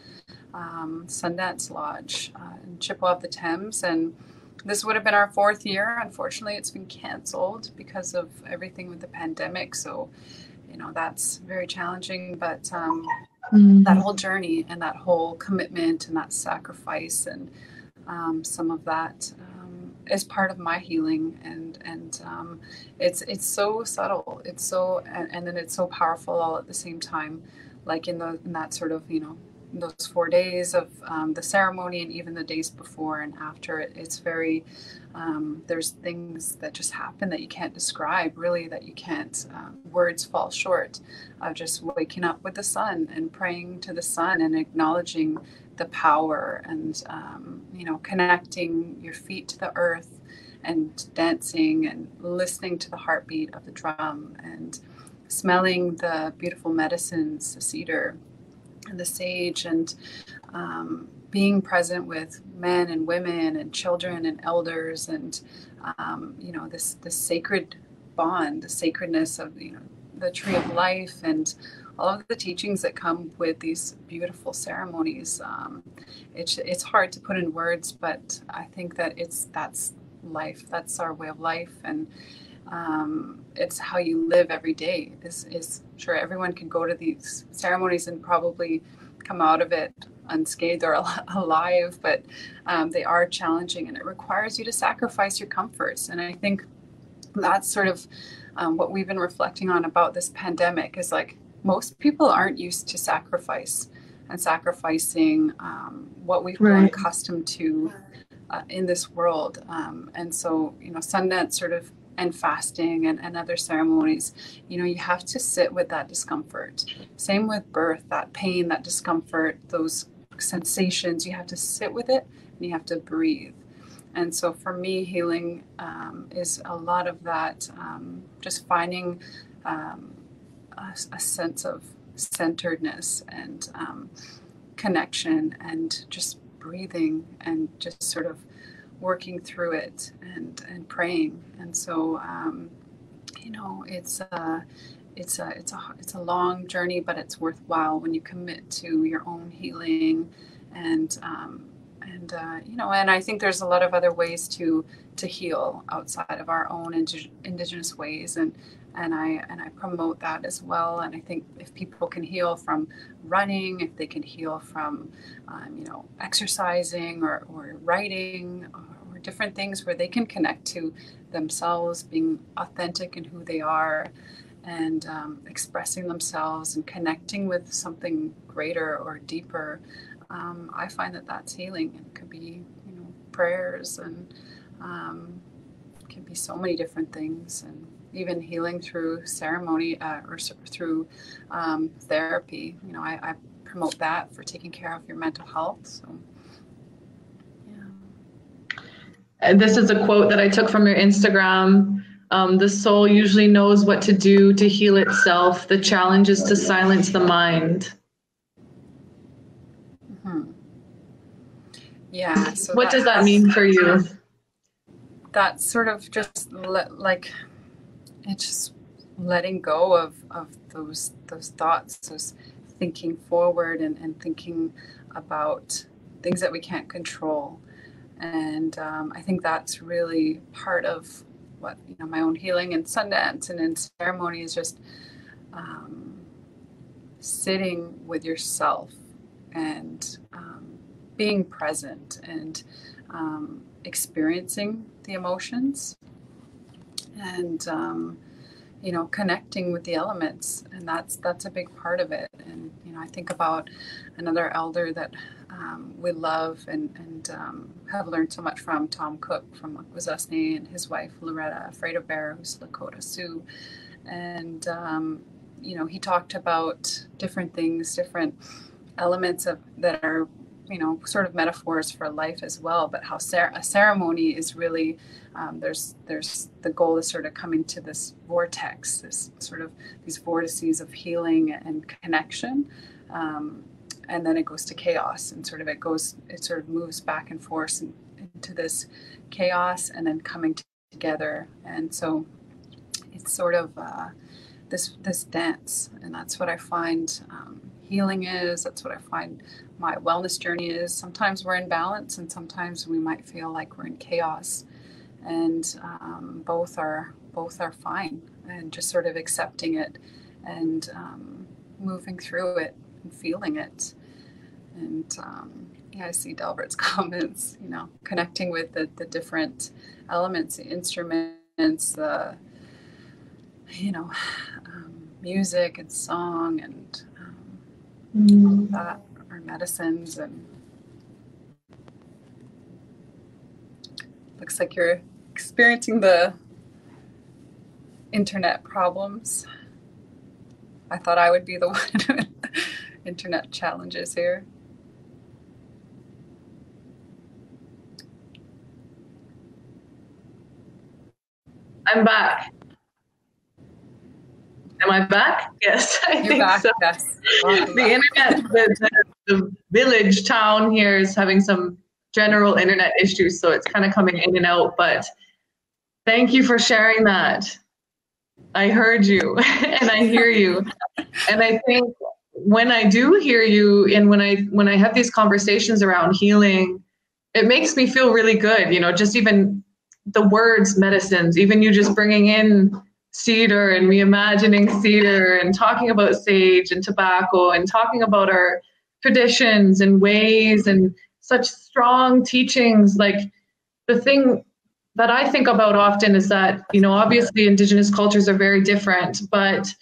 [SPEAKER 2] um, Sundance Lodge uh, in Chippewa of the Thames. And this would have been our fourth year. Unfortunately, it's been canceled because of everything with the pandemic. So, you know, that's very challenging. But um, mm-hmm. that whole journey and that whole commitment and that sacrifice and um, some of that um, is part of my healing and and um, it's it's so subtle. It's so and, and, then it's so powerful all at the same time like in the in that sort of you know those four days of um, the ceremony and even the days before and after it it's very um, there's things that just happen that you can't describe really that you can't um, words fall short of just waking up with the sun and praying to the sun and acknowledging the power and um, you know connecting your feet to the earth and dancing and listening to the heartbeat of the drum and smelling the beautiful medicines the cedar and the sage and um, being present with men and women and children and elders and um, you know this this sacred bond the sacredness of you know the tree of life and all of the teachings that come with these beautiful ceremonies. Um, it's it's hard to put in words but i think that it's that's life that's our way of life. And um, it's how you live every day is, is sure everyone can go to these ceremonies and probably come out of it unscathed or alive but um, they are challenging and it requires you to sacrifice your comforts and i think that's sort of um, what we've been reflecting on about this pandemic is like most people aren't used to sacrifice and sacrificing um, what we've right. grown accustomed to uh, in this world um, and so you know sundance sort of and fasting and, and other ceremonies, you know, you have to sit with that discomfort. Same with birth, that pain, that discomfort, those sensations, you have to sit with it and you have to breathe. And so for me, healing um, is a lot of that, um, just finding um, a, a, sense of centeredness and um, connection and just breathing and just sort of working through it and and praying. And so, um, you know, it's a it's a it's a it's a long journey, but it's worthwhile when you commit to your own healing and um, and uh, you know and i think there's a lot of other ways to to heal outside of our own indig- indigenous ways and and i and i promote that as well and i think if people can heal from running if they can heal from um, you know exercising or, or writing or, different things where they can connect to themselves being authentic in who they are and um, expressing themselves and connecting with something greater or deeper um, I find that that's healing. It could be, you know, prayers and um, can be so many different things, and even healing through ceremony uh, or through um, therapy. You know, I, I, promote that for taking care of your mental health. So.
[SPEAKER 1] And this is a quote that I took from your Instagram. Um, the soul usually knows what to do to heal itself. The challenge is to silence the mind. Hmm.
[SPEAKER 2] Yeah. So
[SPEAKER 1] what does that mean for you?
[SPEAKER 2] that's sort of just le- like it's just letting go of, of those those thoughts, those thinking forward and, and thinking about things that we can't control. And um, I think that's really part of what you know my own healing in Sundance and in ceremony is just um, sitting with yourself and um, being present and um, experiencing the emotions and um, you know connecting with the elements and that's that's a big part of it. And you know i think about another elder that um, we love and, and um, have learned so much from tom cook from Akwesasne and his wife loretta Afraid of Bear who's lakota sioux. And um, you know he talked about different things different elements of that are you know sort of metaphors for life as well but how cer- a ceremony is really um, there's there's the goal is sort of coming to this vortex this sort of these vortices of healing and connection um, and then it goes to chaos and sort of it goes it sort of moves back and forth and, into this chaos and then coming together. And so it's sort of uh, this this dance and that's what i find um, healing is that's what i find my wellness journey is. Sometimes we're in balance, and sometimes we might feel like we're in chaos, and um, both are both are fine. And just sort of accepting it and um, moving through it and feeling it. And um, yeah, I see Delbert's comments. You know, connecting with the the different elements, the instruments, the you know, um, music and song and mm. all of that medicines and looks like you're experiencing the internet problems. I thought I would be the one with internet challenges here.
[SPEAKER 1] I'm back. Am I back? Yes, I
[SPEAKER 2] You're
[SPEAKER 1] think
[SPEAKER 2] back,
[SPEAKER 1] so.
[SPEAKER 2] yes.
[SPEAKER 1] the internet, the, the, the village town here is having some general internet issues, so it's kind of coming in and out. But thank you for sharing that. I heard you and I hear you. And I think when I do hear you and when I when I have these conversations around healing, it makes me feel really good, you know, just even the words medicines, even you just bringing in cedar and reimagining cedar and talking about sage and tobacco and talking about our traditions and ways and such strong teachings. Like the thing that i think about often is that you know obviously indigenous cultures are very different but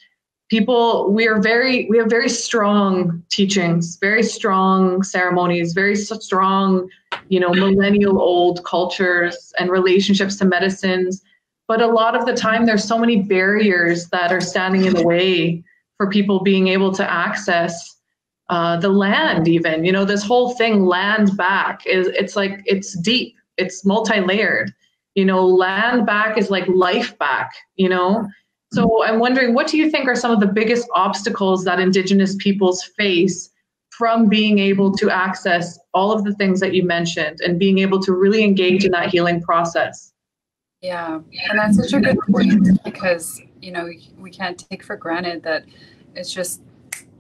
[SPEAKER 1] people we are very we have very strong teachings very strong ceremonies very strong you know millennial old cultures and relationships to medicines but a lot of the time, there's so many barriers that are standing in the way for people being able to access uh, the land. Even you know, this whole thing, land back, is it's like it's deep, it's multi-layered. You know, land back is like life back. You know, so I'm wondering, what do you think are some of the biggest obstacles that Indigenous peoples face? from being able to access all of the things that you mentioned and being able to really engage in that healing process?
[SPEAKER 2] Yeah, and that's such a good point because you know we can't take for granted that it's just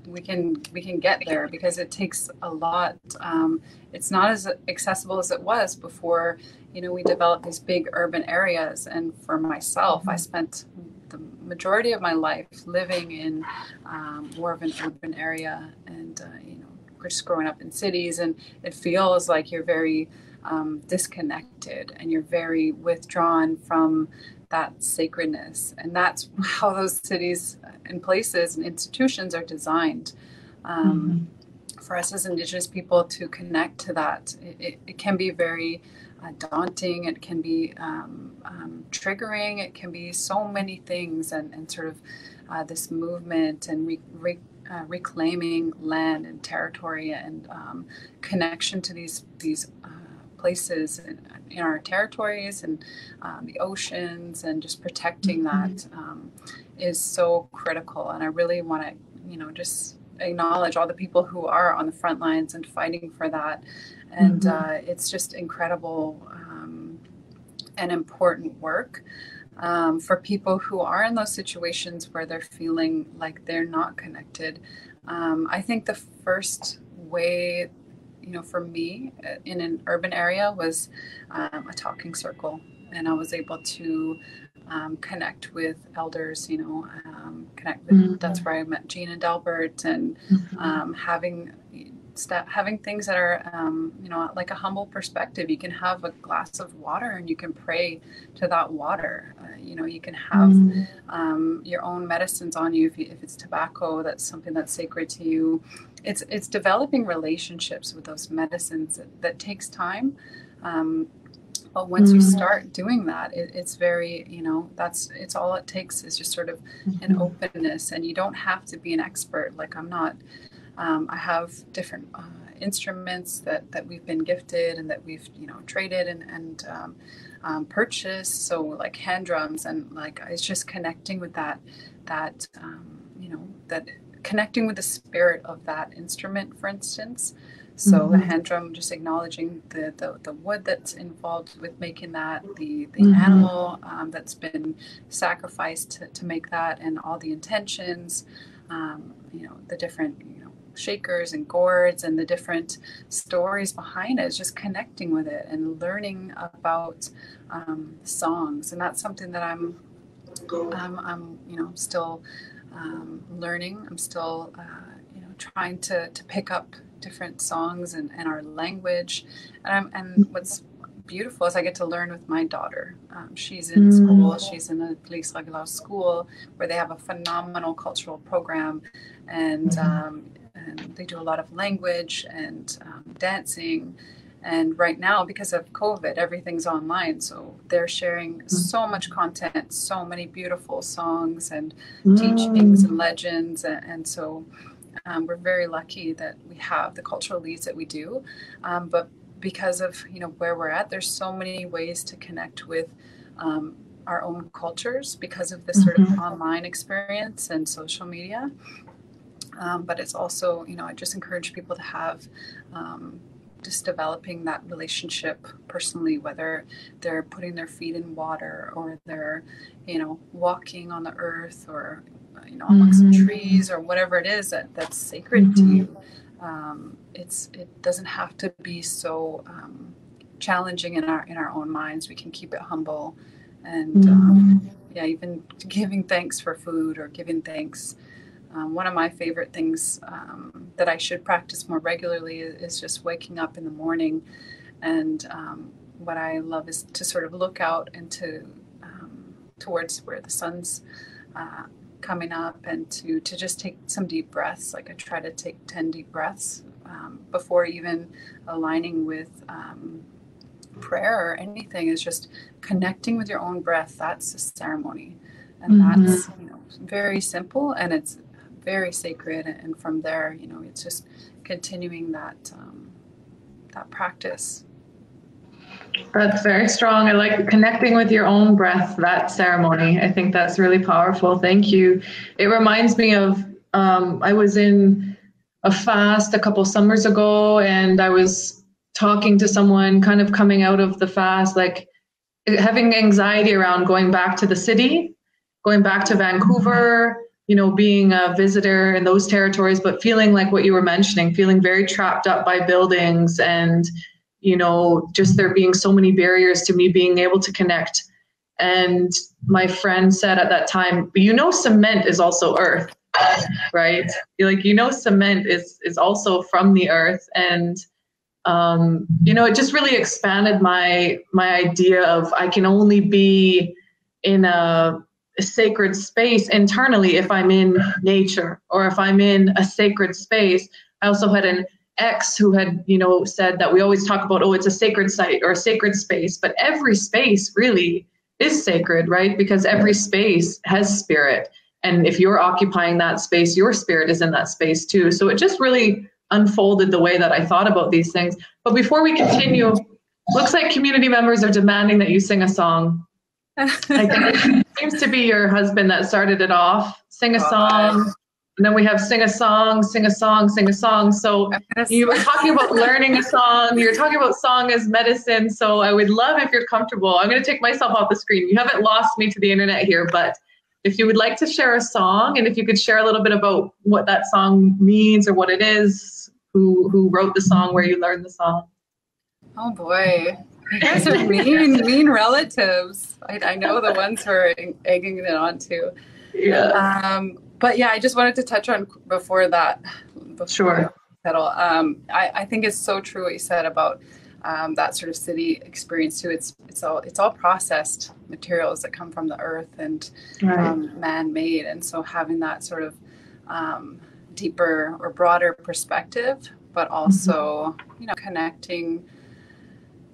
[SPEAKER 2] we can we can get there because it takes a lot. Um, it's not as accessible as it was before. You know, we developed these big urban areas, and for myself, I spent the majority of my life living in um, more of an urban area, and uh, you know, just growing up in cities, and it feels like you're very um, disconnected and you're very withdrawn from that sacredness. And that's how those cities and places and institutions are designed. Um, mm-hmm. For us as Indigenous people to connect to that, it, it, it can be very uh, daunting, it can be um, um, triggering, it can be so many things, and, and sort of uh, this movement and re, re, uh, reclaiming land and territory and um, connection to these these uh, places in, in our territories and um, the oceans and just protecting mm-hmm. that um, is so critical. And I really want to, you know, just acknowledge all the people who are on the front lines and fighting for that. And mm-hmm. uh, it's just incredible um, and important work um, for people who are in those situations where they're feeling like they're not connected. Um, I think the first way, you know, for me uh, in an urban area was um, a talking circle, and I was able to um, connect with elders, you know, um, connect with, mm-hmm. that's where I met Jean and Delbert and mm-hmm. um, having things that are, um, you know, like a humble perspective. You can have a glass of water and you can pray to that water. Uh, you know, you can have mm-hmm. Um, your own medicines on you if, you if it's tobacco, that's something that's sacred to you. It's, it's developing relationships with those medicines that, that takes time. Um, but once mm-hmm. you start doing that it, it's very you know that's it's all it takes is just sort of mm-hmm. an openness and you don't have to be an expert like i'm not um, i have different uh, instruments that that we've been gifted and that we've you know traded and and um, um, purchased so like hand drums and like it's just connecting with that that um, you know that connecting with the spirit of that instrument for instance so mm-hmm. the hand drum, just acknowledging the, the, the wood that's involved with making that, the, the mm-hmm. animal um, that's been sacrificed to, to make that, and all the intentions, um, you know, the different, you know, shakers and gourds and the different stories behind it is just connecting with it and learning about um, songs. And that's something that I'm, I'm, I'm you know, still um, learning. I'm still, uh, you know, trying to, to pick up different songs and, and our language. And, and what's beautiful is I get to learn with my daughter. Um, she's in mm. school, she's in a T'lisalagi'lakw school where they have a phenomenal cultural program and, mm-hmm. um, and they do a lot of language and um, dancing. And right now, because of COVID, everything's online. So they're sharing mm. so much content, so many beautiful songs and mm. teachings and legends. And, and so um, we're very lucky that we have the cultural leads that we do, um, but because of you know where we're at, there's so many ways to connect with um, our own cultures because of this sort of mm-hmm. online experience and social media. Um, but it's also you know I just encourage people to have um, just developing that relationship personally, whether they're putting their feet in water or they're, you know, walking on the earth or you know, amongst mm-hmm. trees or whatever it is that, that's sacred mm-hmm. to you. Um, it's it doesn't have to be so um, challenging in our in our own minds. We can keep it humble, and mm-hmm. um, yeah, even giving thanks for food or giving thanks. Um, one of my favorite things um, that I should practice more regularly is, is just waking up in the morning, and um, what I love is to sort of look out and to towards where the sun's uh, coming up and to to just take some deep breaths. Like i try to take 10 deep breaths um, before even aligning with um, prayer or anything. Is just connecting with your own breath. That's a ceremony. And mm-hmm. that's you know very simple and it's very sacred and from there you know it's just continuing that um, that practice
[SPEAKER 1] that's very strong. I like connecting with your own breath, that ceremony. I think that's really powerful. Thank you. It reminds me of um, I was in a fast a couple summers ago and I was talking to someone kind of coming out of the fast, like having anxiety around going back to the city, going back to Vancouver, you know, being a visitor in those territories, but feeling like what you were mentioning, feeling very trapped up by buildings and you know, just there being so many barriers to me being able to connect. And my friend said at that time, you know, cement is also earth, right? Like, you know, cement is, is also from the earth. And, um, you know, it just really expanded my, my idea of I can only be in a sacred space internally if I'm in nature or if I'm in a sacred space. I also had an ex who had, you know, said that we always talk about, oh, it's a sacred site or a sacred space, but every space really is sacred, right? Because every space has spirit. And if you're occupying that space, your spirit is in that space too. So it just really unfolded the way that I thought about these things. But before we continue, looks like community members are demanding that you sing a song. I think it seems to be your husband that started it off. Sing a oh, song. and then we have sing a song, sing a song, sing a song. So you were talking about learning a song. You're talking about song as medicine. So I would love if you're comfortable. I'm going to take myself off the screen. You haven't lost me to the internet here, but if you would like to share a song, and if you could share a little bit about what that song means or what it is, who who wrote the song, where you learned the song.
[SPEAKER 2] Oh boy, you guys are mean, mean relatives. I, I know the ones who are egging it on too.
[SPEAKER 1] Yeah.
[SPEAKER 2] Um, but yeah, I just wanted to touch on before that.
[SPEAKER 1] Before sure.
[SPEAKER 2] Settle. Um, I, I think it's so true what you said about um, that sort of city experience too. It's it's all it's all processed materials that come from the earth and right. um, man-made, and so having that sort of um, deeper or broader perspective, but also mm-hmm. you know connecting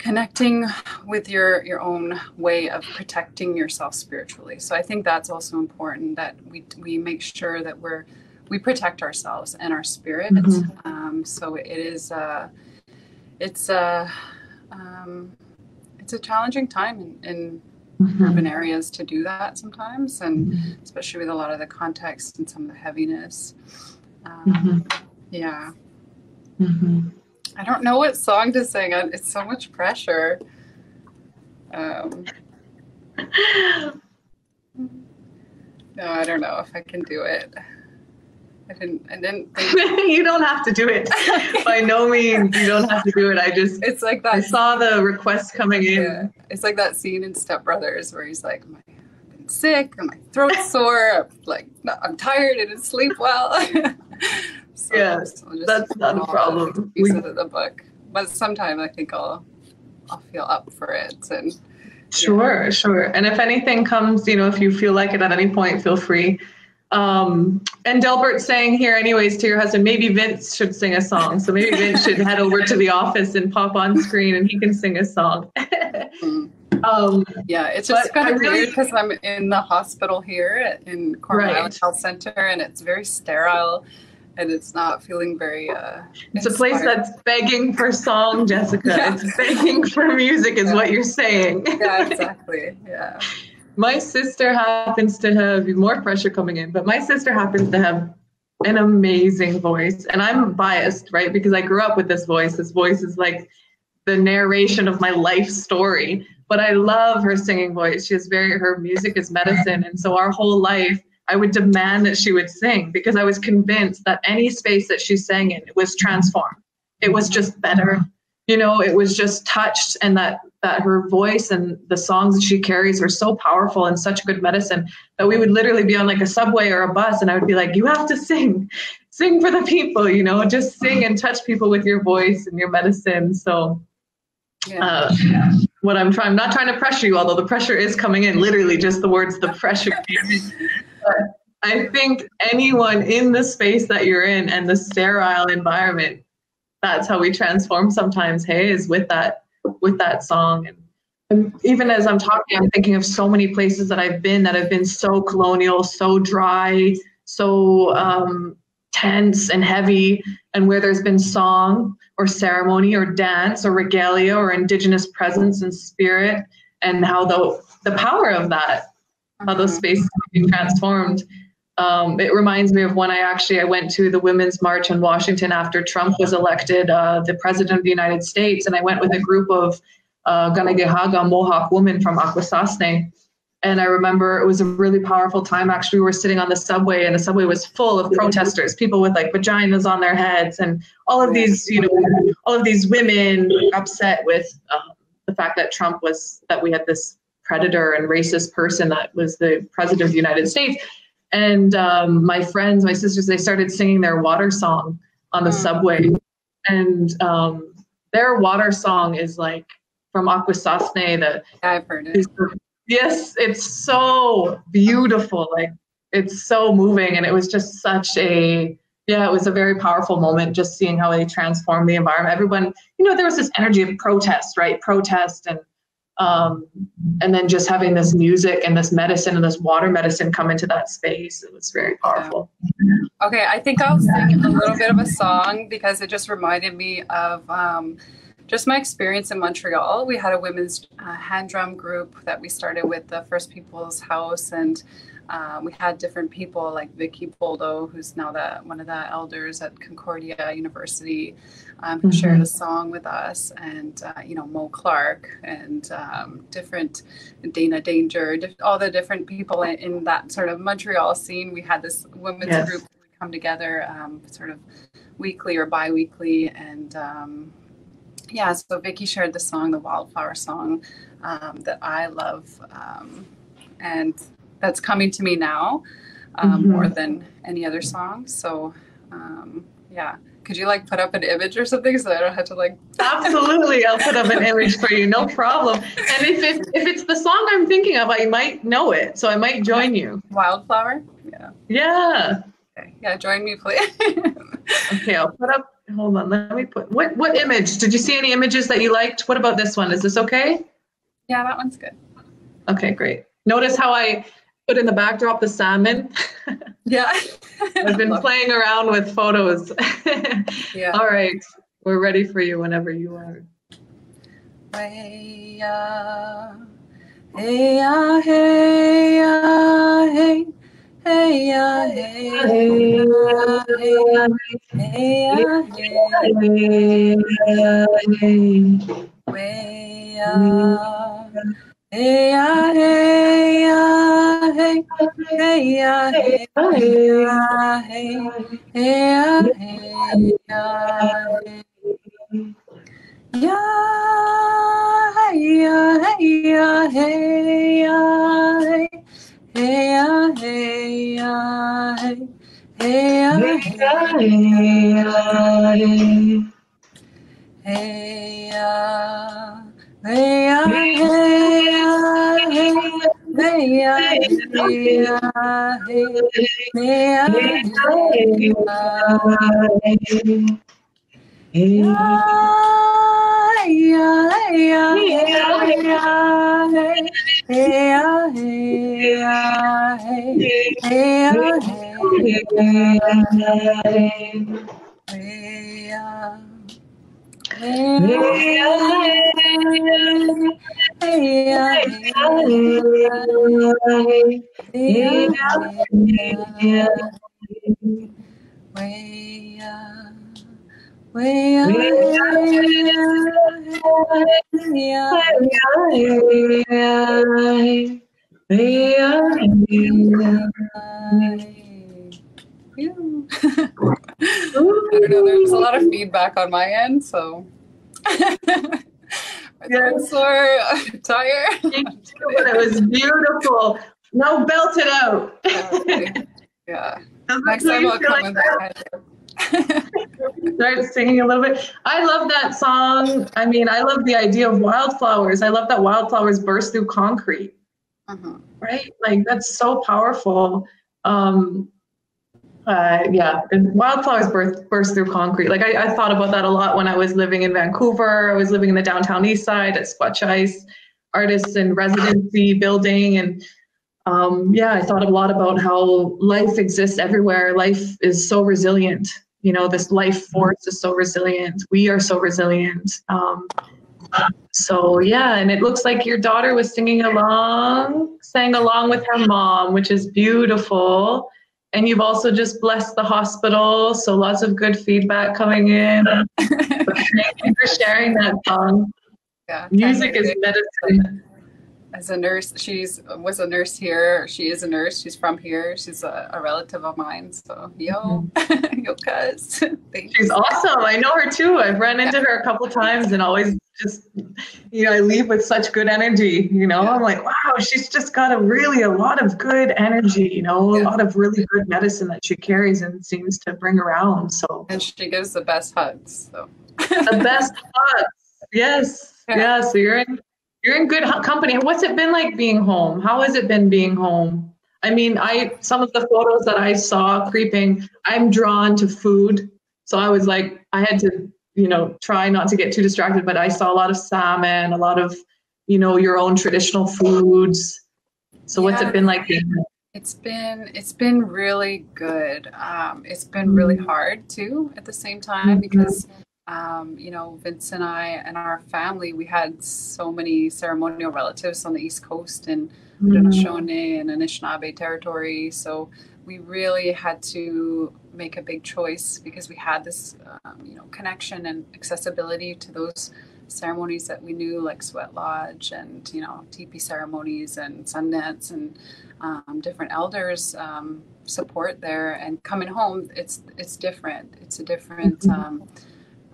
[SPEAKER 2] connecting with your your own way of protecting yourself spiritually so i think that's also important that we we make sure that we're we protect ourselves and our spirit mm-hmm. um, so it is uh it's a um, it's a challenging time in, in mm-hmm. urban areas to do that sometimes and mm-hmm. especially with a lot of the context and some of the heaviness um, mm-hmm. yeah mm-hmm. I don't know what song to sing. It's so much pressure. Um, no, I don't know if I can do it. I didn't. I didn't. Think...
[SPEAKER 1] you don't have to do it. By no means, you don't have to do it. I just.
[SPEAKER 2] It's like that.
[SPEAKER 1] I saw the request coming in.
[SPEAKER 2] Yeah. It's like that scene in Step Brothers where he's like, I've been sick and my throat's sore. I'm like, I'm tired. I didn't sleep well."
[SPEAKER 1] So yeah, so that's not a problem.
[SPEAKER 2] We said the book, but sometime I think I'll I'll feel up for it and.
[SPEAKER 1] Sure, yeah. sure. And if anything comes, you know, if you feel like it at any point, feel free. Um, and Delbert's saying here, anyways, to your husband, maybe Vince should sing a song. So maybe Vince should head over to the office and pop on screen and he can sing a song.
[SPEAKER 2] mm. um, yeah, it's just kind of really, weird because I'm in the hospital here in Cornwall right. Health Center and it's very sterile and it's not feeling very uh
[SPEAKER 1] it's inspired. a place that's begging for song jessica. Yeah. it's begging for music is yeah. what you're saying.
[SPEAKER 2] Yeah exactly. Yeah.
[SPEAKER 1] My sister happens to have more pressure coming in but my sister happens to have an amazing voice and i'm biased right? Because i grew up with this voice. This voice is like the narration of my life story but i love her singing voice. She has very her music is medicine and so our whole life I would demand that she would sing because I was convinced that any space that she sang in was transformed. It was just better. You know, it was just touched and that that her voice and the songs that she carries are so powerful and such good medicine that we would literally be on like a subway or a bus and I would be like, You have to sing. Sing for the people, you know, just sing and touch people with your voice and your medicine. So yeah. Uh, what I'm trying, I'm not trying to pressure you, although the pressure is coming in, literally just the words, the pressure. I think anyone in the space that you're in and the sterile environment, that's how we transform sometimes, hey, is with that with that song. And, even as I'm talking, I'm thinking of so many places that I've been that have been so colonial, so dry, so um, tense and heavy, and where there's been song or ceremony or dance or regalia or indigenous presence and spirit, and how the the power of that how those spaces can be transformed. Um, it reminds me of when I actually I went to the Women's March in Washington after Trump was elected uh, the president of the United States, and I went with a group of uh, Kanien'kehá:ka Mohawk women from Akwesasne. And I remember it was a really powerful time. Actually, we were sitting on the subway, and the subway was full of protesters, people with like vaginas on their heads, and all of these, you know, all of these women upset with uh, the fact that Trump was that we had this predator and racist person that was the president of the United States. And um, my friends, my sisters, they started singing their water song on the mm. subway. And um, their water song is like from Akwesasne.
[SPEAKER 2] The, I've heard it.
[SPEAKER 1] Yes, it's so beautiful. Like it's so moving. And it was just such a, yeah, it was a very powerful moment just seeing how they transformed the environment. Everyone, you know, there was this energy of protest, right? Protest and um, and then just having this music and this medicine and this water medicine come into that space it was very powerful.
[SPEAKER 2] Okay i think i'll sing a little bit of a song because it just reminded me of um, just my experience in montreal. We had a women's uh, hand drum group that we started with the first people's house and um, we had different people like Vicky Boldo, who's now the one of the elders at Concordia University, um, who mm-hmm. shared a song with us, and uh, you know Mo Clark and um, different Dana Danger, all the different people in, in, that sort of Montreal scene. We had this women's yes. group come together, um, sort of weekly or bi-weekly, and um, yeah. So Vicky shared the song, the Wildflower song, um, that I love, and that's coming to me now um, mm-hmm. more than any other song. So um, yeah, could you like put up an image or something so I don't have to like?
[SPEAKER 1] Absolutely, I'll put up an image for you, no problem. And if it's if it's the song I'm thinking of, I might know it, so I might join you.
[SPEAKER 2] Wildflower. Yeah.
[SPEAKER 1] Yeah.
[SPEAKER 2] Okay. Yeah, join me, please.
[SPEAKER 1] okay, I'll put up. Hold on, let me put. What what image? Did you see any images that you liked? What about this one? Is this okay?
[SPEAKER 2] Yeah, that one's good.
[SPEAKER 1] Okay, great. Notice how I put in the backdrop the salmon.
[SPEAKER 2] Yeah.
[SPEAKER 1] I've been playing around with photos. yeah. All right. We're ready for you whenever you are. Hey ya, hey ya, hey ya, hey. Hey ya, hey ya, hey ya, hey ya, hey ya, hey ya, hey hey hey, hey, hey, hey, hey, hey, hey, yeah, hey. Yeah, hey, yeah, hey, hey, yeah, hey, hey, yeah, hey, yeah, hey, hey, yeah, hey, yeah, yeah, hey, yeah, hey, Hey, hey, hey,
[SPEAKER 2] I don't know. There's a lot of feedback on my end, so. yes. sore, I'm tired.
[SPEAKER 1] it was beautiful. No, belt it out.
[SPEAKER 2] yeah. Next time I'll come like
[SPEAKER 1] Start singing a little bit. I love that song. I mean, I love the idea of wildflowers. I love that wildflowers burst through concrete. Uh-huh. Right? Like that's so powerful. Um, uh, yeah, and wildflowers burst, burst through concrete. Like I, I, thought about that a lot when I was living in Vancouver. I was living in the downtown east side at Skwachàys Artists and Residency building. And um, yeah, I thought a lot about how life exists everywhere. Life is so resilient. You know, this life force is so resilient. We are so resilient. Um, so yeah, and it looks like your daughter was singing along, sang along with her mom, which is beautiful. And you've also just blessed the hospital, so lots of good feedback coming in. Thank you for sharing that song. Yeah, music is medicine.
[SPEAKER 2] As a nurse, she's was a nurse here. She is a nurse. She's from here. She's a, a relative of mine. So yo, mm-hmm. yo, cuz.
[SPEAKER 1] She's awesome. I know her too. I've run into yeah. her a couple times and always just you know i leave with such good energy you know yeah. i'm like wow she's just got a really a lot of good energy you know yeah. a lot of really good medicine that she carries and seems to bring around so
[SPEAKER 2] and she gives the best hugs so
[SPEAKER 1] the best hugs yes yeah. yeah so you're in you're in good company what's it been like being home how has it been being home i mean i some of the photos that i saw creeping i'm drawn to food so i was like i had to you know, try not to get too distracted. But I saw a lot of salmon, a lot of, you know, your own traditional foods. So yeah, what's it been like?
[SPEAKER 2] It's been it's been really good. Um, it's been really mm-hmm. hard too at the same time mm-hmm. because um, you know Vince and I and our family we had so many ceremonial relatives on the East Coast and Haudenosaunee and Anishinaabe territory. So we really had to make a big choice because we had this, um, you know, connection and accessibility to those ceremonies that we knew, like Sweat Lodge and you know teepee ceremonies and Sundance and um, different elders um, support there. And coming home, it's it's different. It's a different mm-hmm.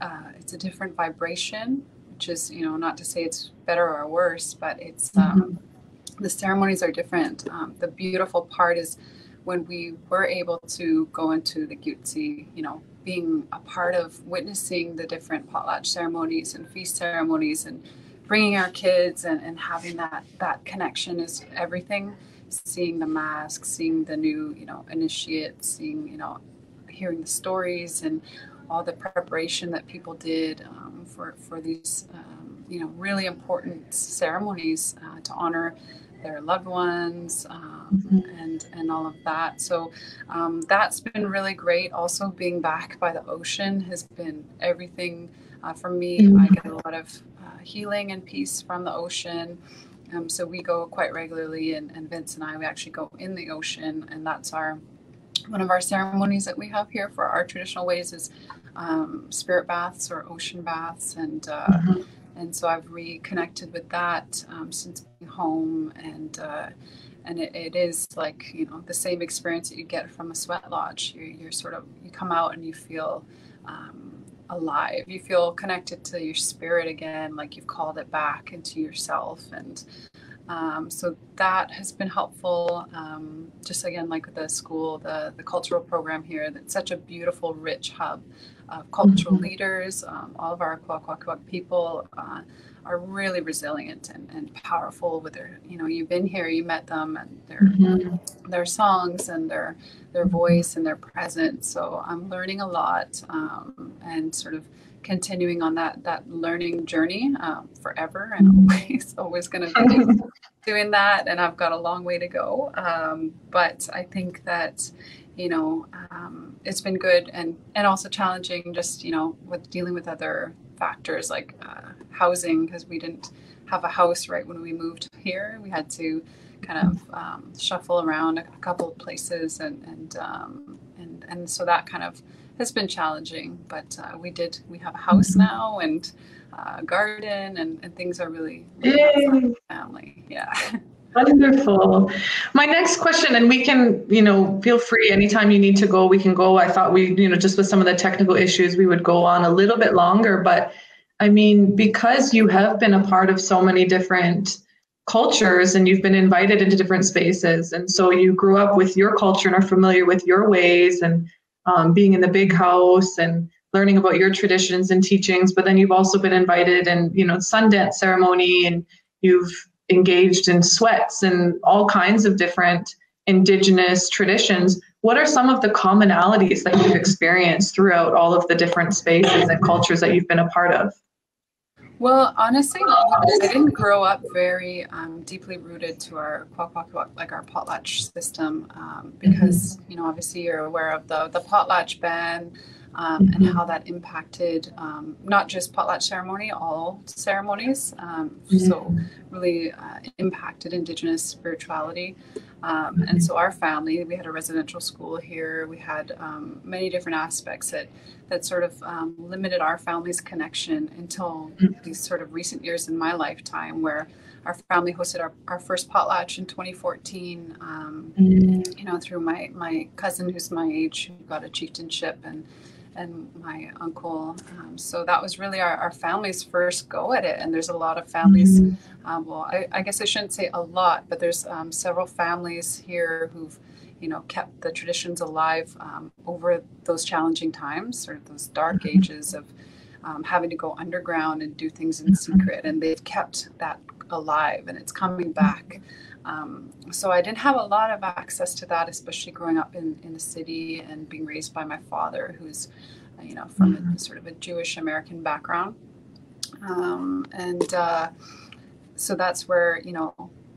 [SPEAKER 2] Um, uh, it's a different vibration, which is you know not to say it's better or worse, but it's um, mm-hmm. the ceremonies are different. Um, the beautiful part is when we were able to go into the Gutsi, you know, being a part of witnessing the different potlatch ceremonies and feast ceremonies and bringing our kids and, and having that that connection is everything seeing the masks seeing the new you know initiates seeing you know hearing the stories and all the preparation that people did um, for for these um, you know really important ceremonies uh, to honor their loved ones um, mm-hmm. and and all of that so um, that's been really great also being back by the ocean has been everything uh, for me mm-hmm. i get a lot of uh, healing and peace from the ocean um, so we go quite regularly and, and vince and i we actually go in the ocean and that's our one of our ceremonies that we have here for our traditional ways is um, spirit baths or ocean baths and uh, mm-hmm and so I've reconnected with that um, since being home, and uh, and it, it is like you know the same experience that you get from a sweat lodge. You, you're sort of you come out and you feel um, alive. You feel connected to your spirit again, like you've called it back into yourself, and um, so that has been helpful. Um, just again, like with the school, the the cultural program here, that's such a beautiful, rich hub of cultural mm-hmm. leaders. Um, all of our Kwakwaka'wakw people uh, are really resilient and, and powerful with their, you know, you've been here, you met them and their, mm-hmm. their songs and their, their voice and their presence. So I'm learning a lot um, and sort of continuing on that, that learning journey um, forever and mm-hmm. always, always going to be doing that. And I've got a long way to go. Um, but I think that, you know, um, it's been good and and also challenging. Just you know, with dealing with other factors like uh, housing because we didn't have a house right when we moved here. We had to kind of um, shuffle around a, a, couple of places and and um, and and so that kind of has been challenging. But uh, we did. We have a house mm-hmm. now and a garden and, and things are really, really family. Yeah.
[SPEAKER 1] Wonderful. My next question, and we can, you know, feel free anytime you need to go, we can go. I thought we, you know, just with some of the technical issues, we would go on a little bit longer. But I mean, because you have been a part of so many different cultures and you've been invited into different spaces, and so you grew up with your culture and are familiar with your ways and um, being in the big house and learning about your traditions and teachings. But then you've also been invited and, you know, Sundance ceremony and you've engaged in sweats and all kinds of different indigenous traditions. What are some of the commonalities that you've experienced throughout all of the different spaces and cultures that you've been a part of?
[SPEAKER 2] Well, honestly, I didn't grow up very um, deeply rooted to our like our potlatch system, um, because mm-hmm. you know obviously you're aware of the the potlatch ban, um, and how that impacted um, not just potlatch ceremony, all ceremonies. Um, so, really uh, impacted Indigenous spirituality. Um, and so, our family, we had a residential school here. We had um, many different aspects that that sort of um, limited our family's connection until these sort of recent years in my lifetime, where our family hosted our, our first potlatch in 2014 um, mm. you know through my my cousin who's my age who got a chieftainship and and my uncle. Um, so that was really our, our, family's first go at it. And there's a lot of families, mm-hmm. um, well, I, I, guess I shouldn't say a lot, but there's um, several families here who've, you know, kept the traditions alive um, over those challenging times, sort of those dark mm-hmm. ages of um, having to go underground and do things in mm-hmm. secret. And they've kept that alive and it's coming back. Um, so I didn't have a lot of access to that, especially growing up in, in the city and being raised by my father, who's, uh, you know, from mm-hmm. a, sort of a Jewish American background. Um, and uh, so that's where, you know,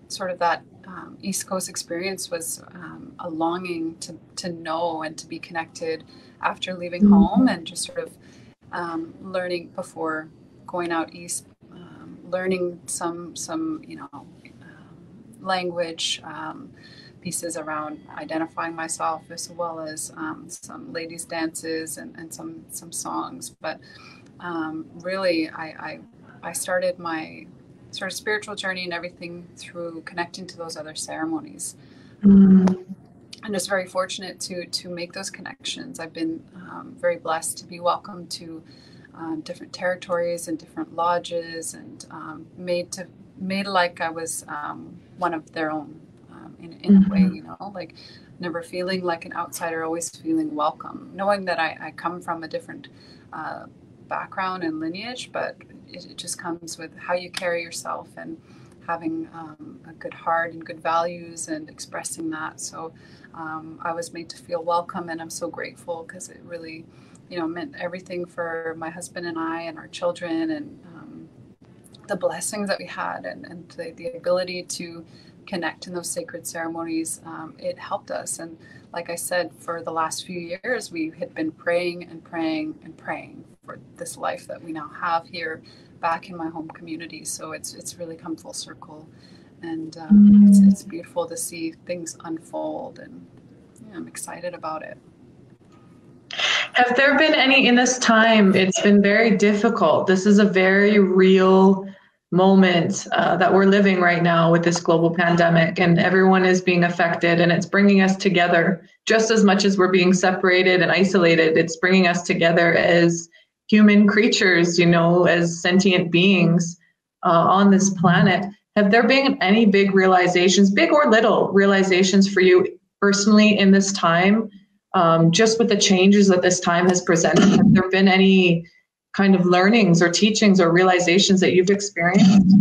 [SPEAKER 2] sort of that um, East Coast experience was um, a longing to, to know and to be connected after leaving mm-hmm. home and just sort of um, learning before going out east, um, learning some, some, you know, language, um, pieces around identifying myself, as well as um, some ladies' dances and, and some some songs. But um, really, I, I I started my sort of spiritual journey and everything through connecting to those other ceremonies. Mm. I'm just very fortunate to to make those connections. I've been um, very blessed to be welcomed to um, different territories and different lodges, and um, made to made like I was um, one of their own um, in, in mm-hmm. a way, you know, like never feeling like an outsider, always feeling welcome, knowing that I, I come from a different uh, background and lineage, but it, it, just comes with how you carry yourself and having um, a good heart and good values and expressing that. So um, I was made to feel welcome, and I'm so grateful because it really, you know, meant everything for my husband and I and our children, and the blessings that we had, and, and the, the ability to connect in those sacred ceremonies. Um, it helped us, and like I said, for the last few years, we had been praying and praying and praying for this life that we now have here back in my home community. So it's it's really come full circle and um, it's, it's beautiful to see things unfold and yeah, i'm excited about it
[SPEAKER 1] have there been any in this time it's been very difficult this is a very real moment uh, that we're living right now with this global pandemic and everyone is being affected and it's bringing us together just as much as we're being separated and isolated it's bringing us together as human creatures you know as sentient beings uh, on this planet have there been any big realizations, big or little realizations for you personally in this time, um, just with the changes that this time has presented? Have there been any kind of learnings or teachings or realizations that you've experienced?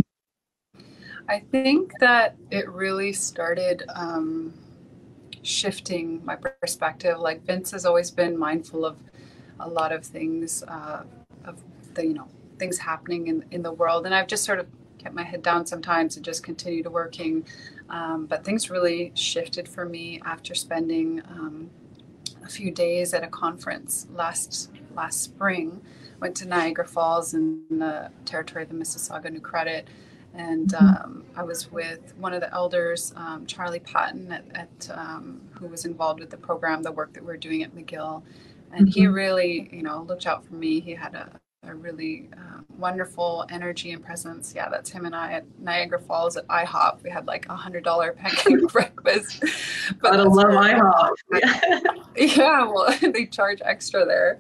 [SPEAKER 2] I think that it really started um, shifting my perspective. Like Vince has always been mindful of a lot of things, uh, of the you know things happening in in the world, and I've just sort of kept my head down sometimes and just continued working. Um, but things really shifted for me after spending um, a few days at a conference last last spring. Went to Niagara Falls in the territory of the Mississauga New Credit, and mm-hmm. um, I was with one of the elders, um, Charlie Patton, at, at um, who was involved with the program, the work that we are doing at McGill, and mm-hmm. he really, you know, looked out for me. He had a, a really um, wonderful energy and presence. Yeah, that's him and I at Niagara Falls at IHOP. We had like a hundred dollar pancake breakfast.
[SPEAKER 1] But I love IHOP.
[SPEAKER 2] yeah, well, they charge extra there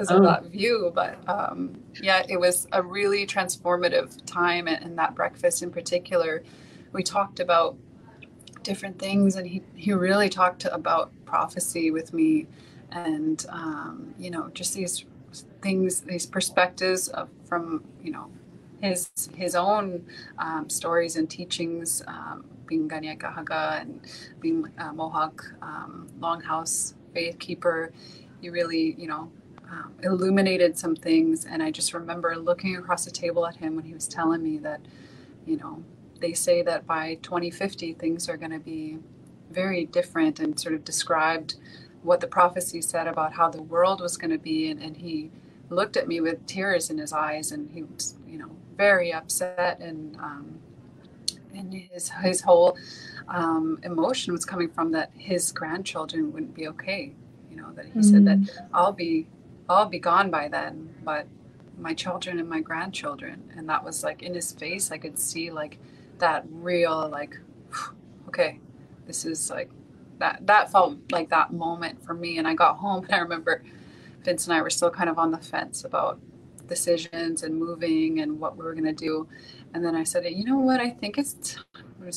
[SPEAKER 2] because of oh. that view. But um, yeah, it was a really transformative time, and, that breakfast in particular, we talked about different things, and he he really talked about prophecy with me, and um, you know, just these things, these perspectives of, from you know his his own um, stories and teachings, um, being Kanien'kehá:ka and being uh, Mohawk um, Longhouse faith keeper. He really, you know, um, illuminated some things, and I just remember looking across the table at him when he was telling me that, you know, they say that by 2050 things are going to be very different, and sort of described what the prophecy said about how the world was going to be, and, and he looked at me with tears in his eyes, and he was, you know, very upset, and um, and his his whole um, emotion was coming from that his grandchildren wouldn't be okay. You know, that he mm-hmm. said that mm. I'll be I'll be gone by then, but my children and my grandchildren, and that was like in his face. I could see like that real like, okay, this is like that that felt like that moment for me. And I got home and I remember Vince and I were still kind of on the fence about decisions and moving and what we were going to do. And then I said, you know what? I think it's,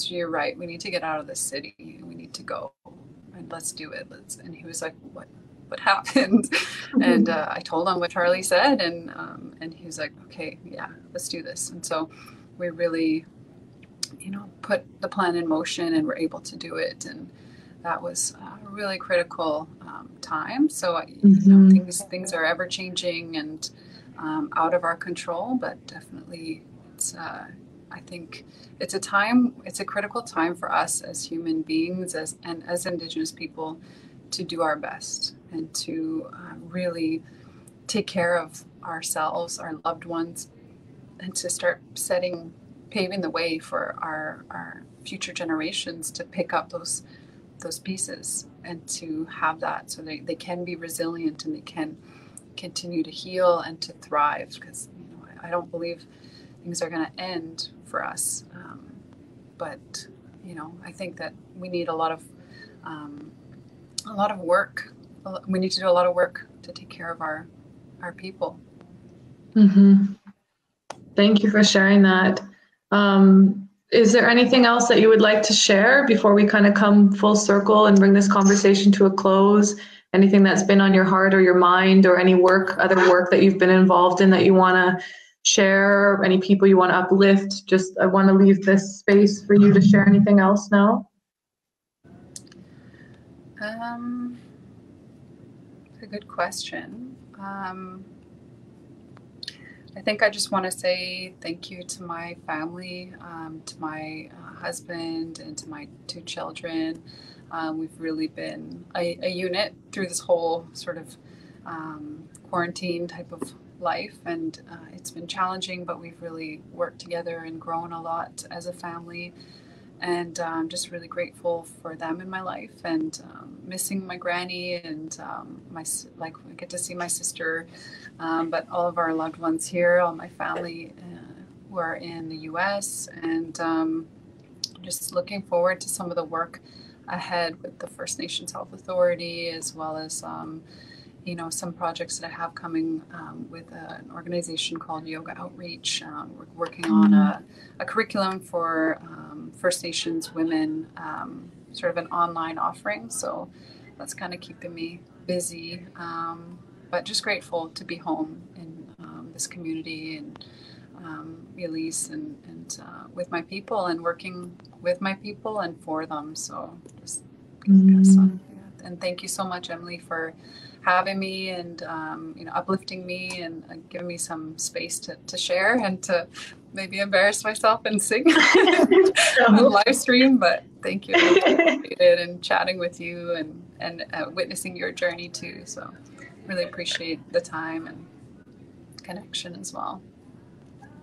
[SPEAKER 2] you're right. We need to get out of the city. We need to go and let's do it. Let's, and he was like, what, what happened? and uh, I told him what Charlie said. And, um, and he was like, okay, yeah, let's do this. And so we really, you know, put the plan in motion and were able to do it. And, that was a really critical um, time. So mm-hmm. you know, mm-hmm. things things are ever changing and um, out of our control, but definitely it's. Uh, I think it's a time. It's a critical time for us as human beings, as and as Indigenous people, to do our best and to uh, really take care of ourselves, our loved ones, and to start setting paving the way for our our future generations to pick up those those pieces and to have that so they, they can be resilient and they can continue to heal and to thrive. Because you know I, I don't believe things are going to end for us um, but you know I think that we need a lot of um, a lot of work we need to do a lot of work to take care of our our people
[SPEAKER 1] mm-hmm. thank you for sharing that um, is there anything else that you would like to share before we kind of come full circle and bring this conversation to a close? Anything that's been on your heart or your mind, or any work, other work that you've been involved in that you want to share? Any people you want to uplift? Just, I want to leave this space for you to share anything else now.
[SPEAKER 2] Um, good question. Um, I think I just want to say thank you to my family, um, to my uh, husband, and to my two children. Um, we've really been a, a, unit through this whole sort of um, quarantine type of life, and uh, it's been challenging, but we've really worked together and grown a lot as a family and uh, I'm just really grateful for them in my life and um, missing my granny and um, my like I get to see my sister, um, but all of our loved ones here, all my family uh, who are in the U.S. and um, just looking forward to some of the work ahead with the First Nations Health Authority as well as um, you know some projects that I have coming um, with a, an organization called Yoga Outreach. Um, we're working on a, a curriculum for um, First Nations women, um, sort of an online offering. So that's kind of keeping me busy, um, but just grateful to be home in um, this community and um, 'Yalis and, and uh, with my people and working with my people and for them. So just mm. and thank you so much, Emily, for having me and um, you know uplifting me and uh, giving me some space to, to share and to maybe embarrass myself and sing on the live stream but thank you and chatting with you and and uh, witnessing your journey too so really appreciate the time and connection as well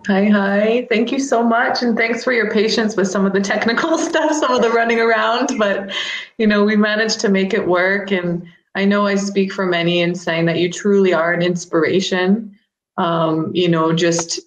[SPEAKER 1] Hi, hi. Thank you so much. And thanks for your patience with some of the technical stuff, some of the running around. But, you know, we managed to make it work. And I know I speak for many in saying that you truly are an inspiration. Um, you know, just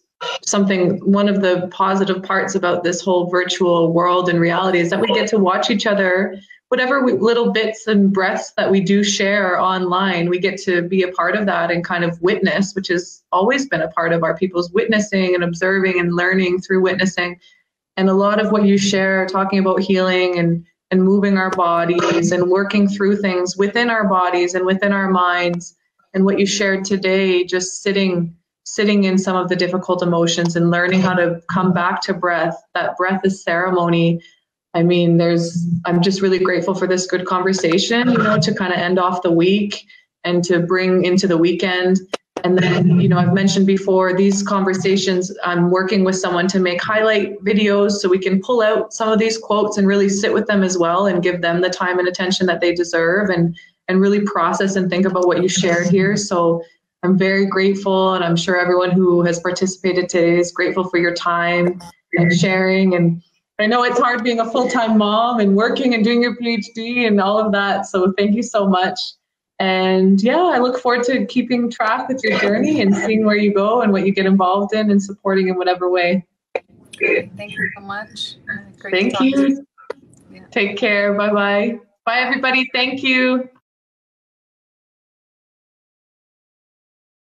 [SPEAKER 1] something, one of the positive parts about this whole virtual world and reality is that we get to watch each other. Whatever we, little bits and breaths that we do share online, we get to be a part of that and kind of witness, which has always been a part of our people's witnessing and observing and learning through witnessing. And a lot of what you share, talking about healing and and moving our bodies and working through things within our bodies and within our minds. And what you shared today just sitting sitting in some of the difficult emotions and learning how to come back to breath that breath is ceremony. I mean there's i'm just really grateful for this good conversation you know to kind of end off the week and to bring into the weekend and then, you know, I've mentioned before these conversations, I'm working with someone to make highlight videos so we can pull out some of these quotes and really sit with them as well and give them the time and attention that they deserve and and really process and think about what you shared here. So I'm very grateful and I'm sure everyone who has participated today is grateful for your time and sharing and I know it's hard being a full-time mom and working and doing your PhD and all of that. So thank you so much. And yeah, I look forward to keeping track with your journey and seeing where you go and what you get involved in and supporting in whatever way.
[SPEAKER 2] Thank you so much.
[SPEAKER 1] Great Thank you. Yeah. Take care. Bye bye. Bye, everybody. Thank you.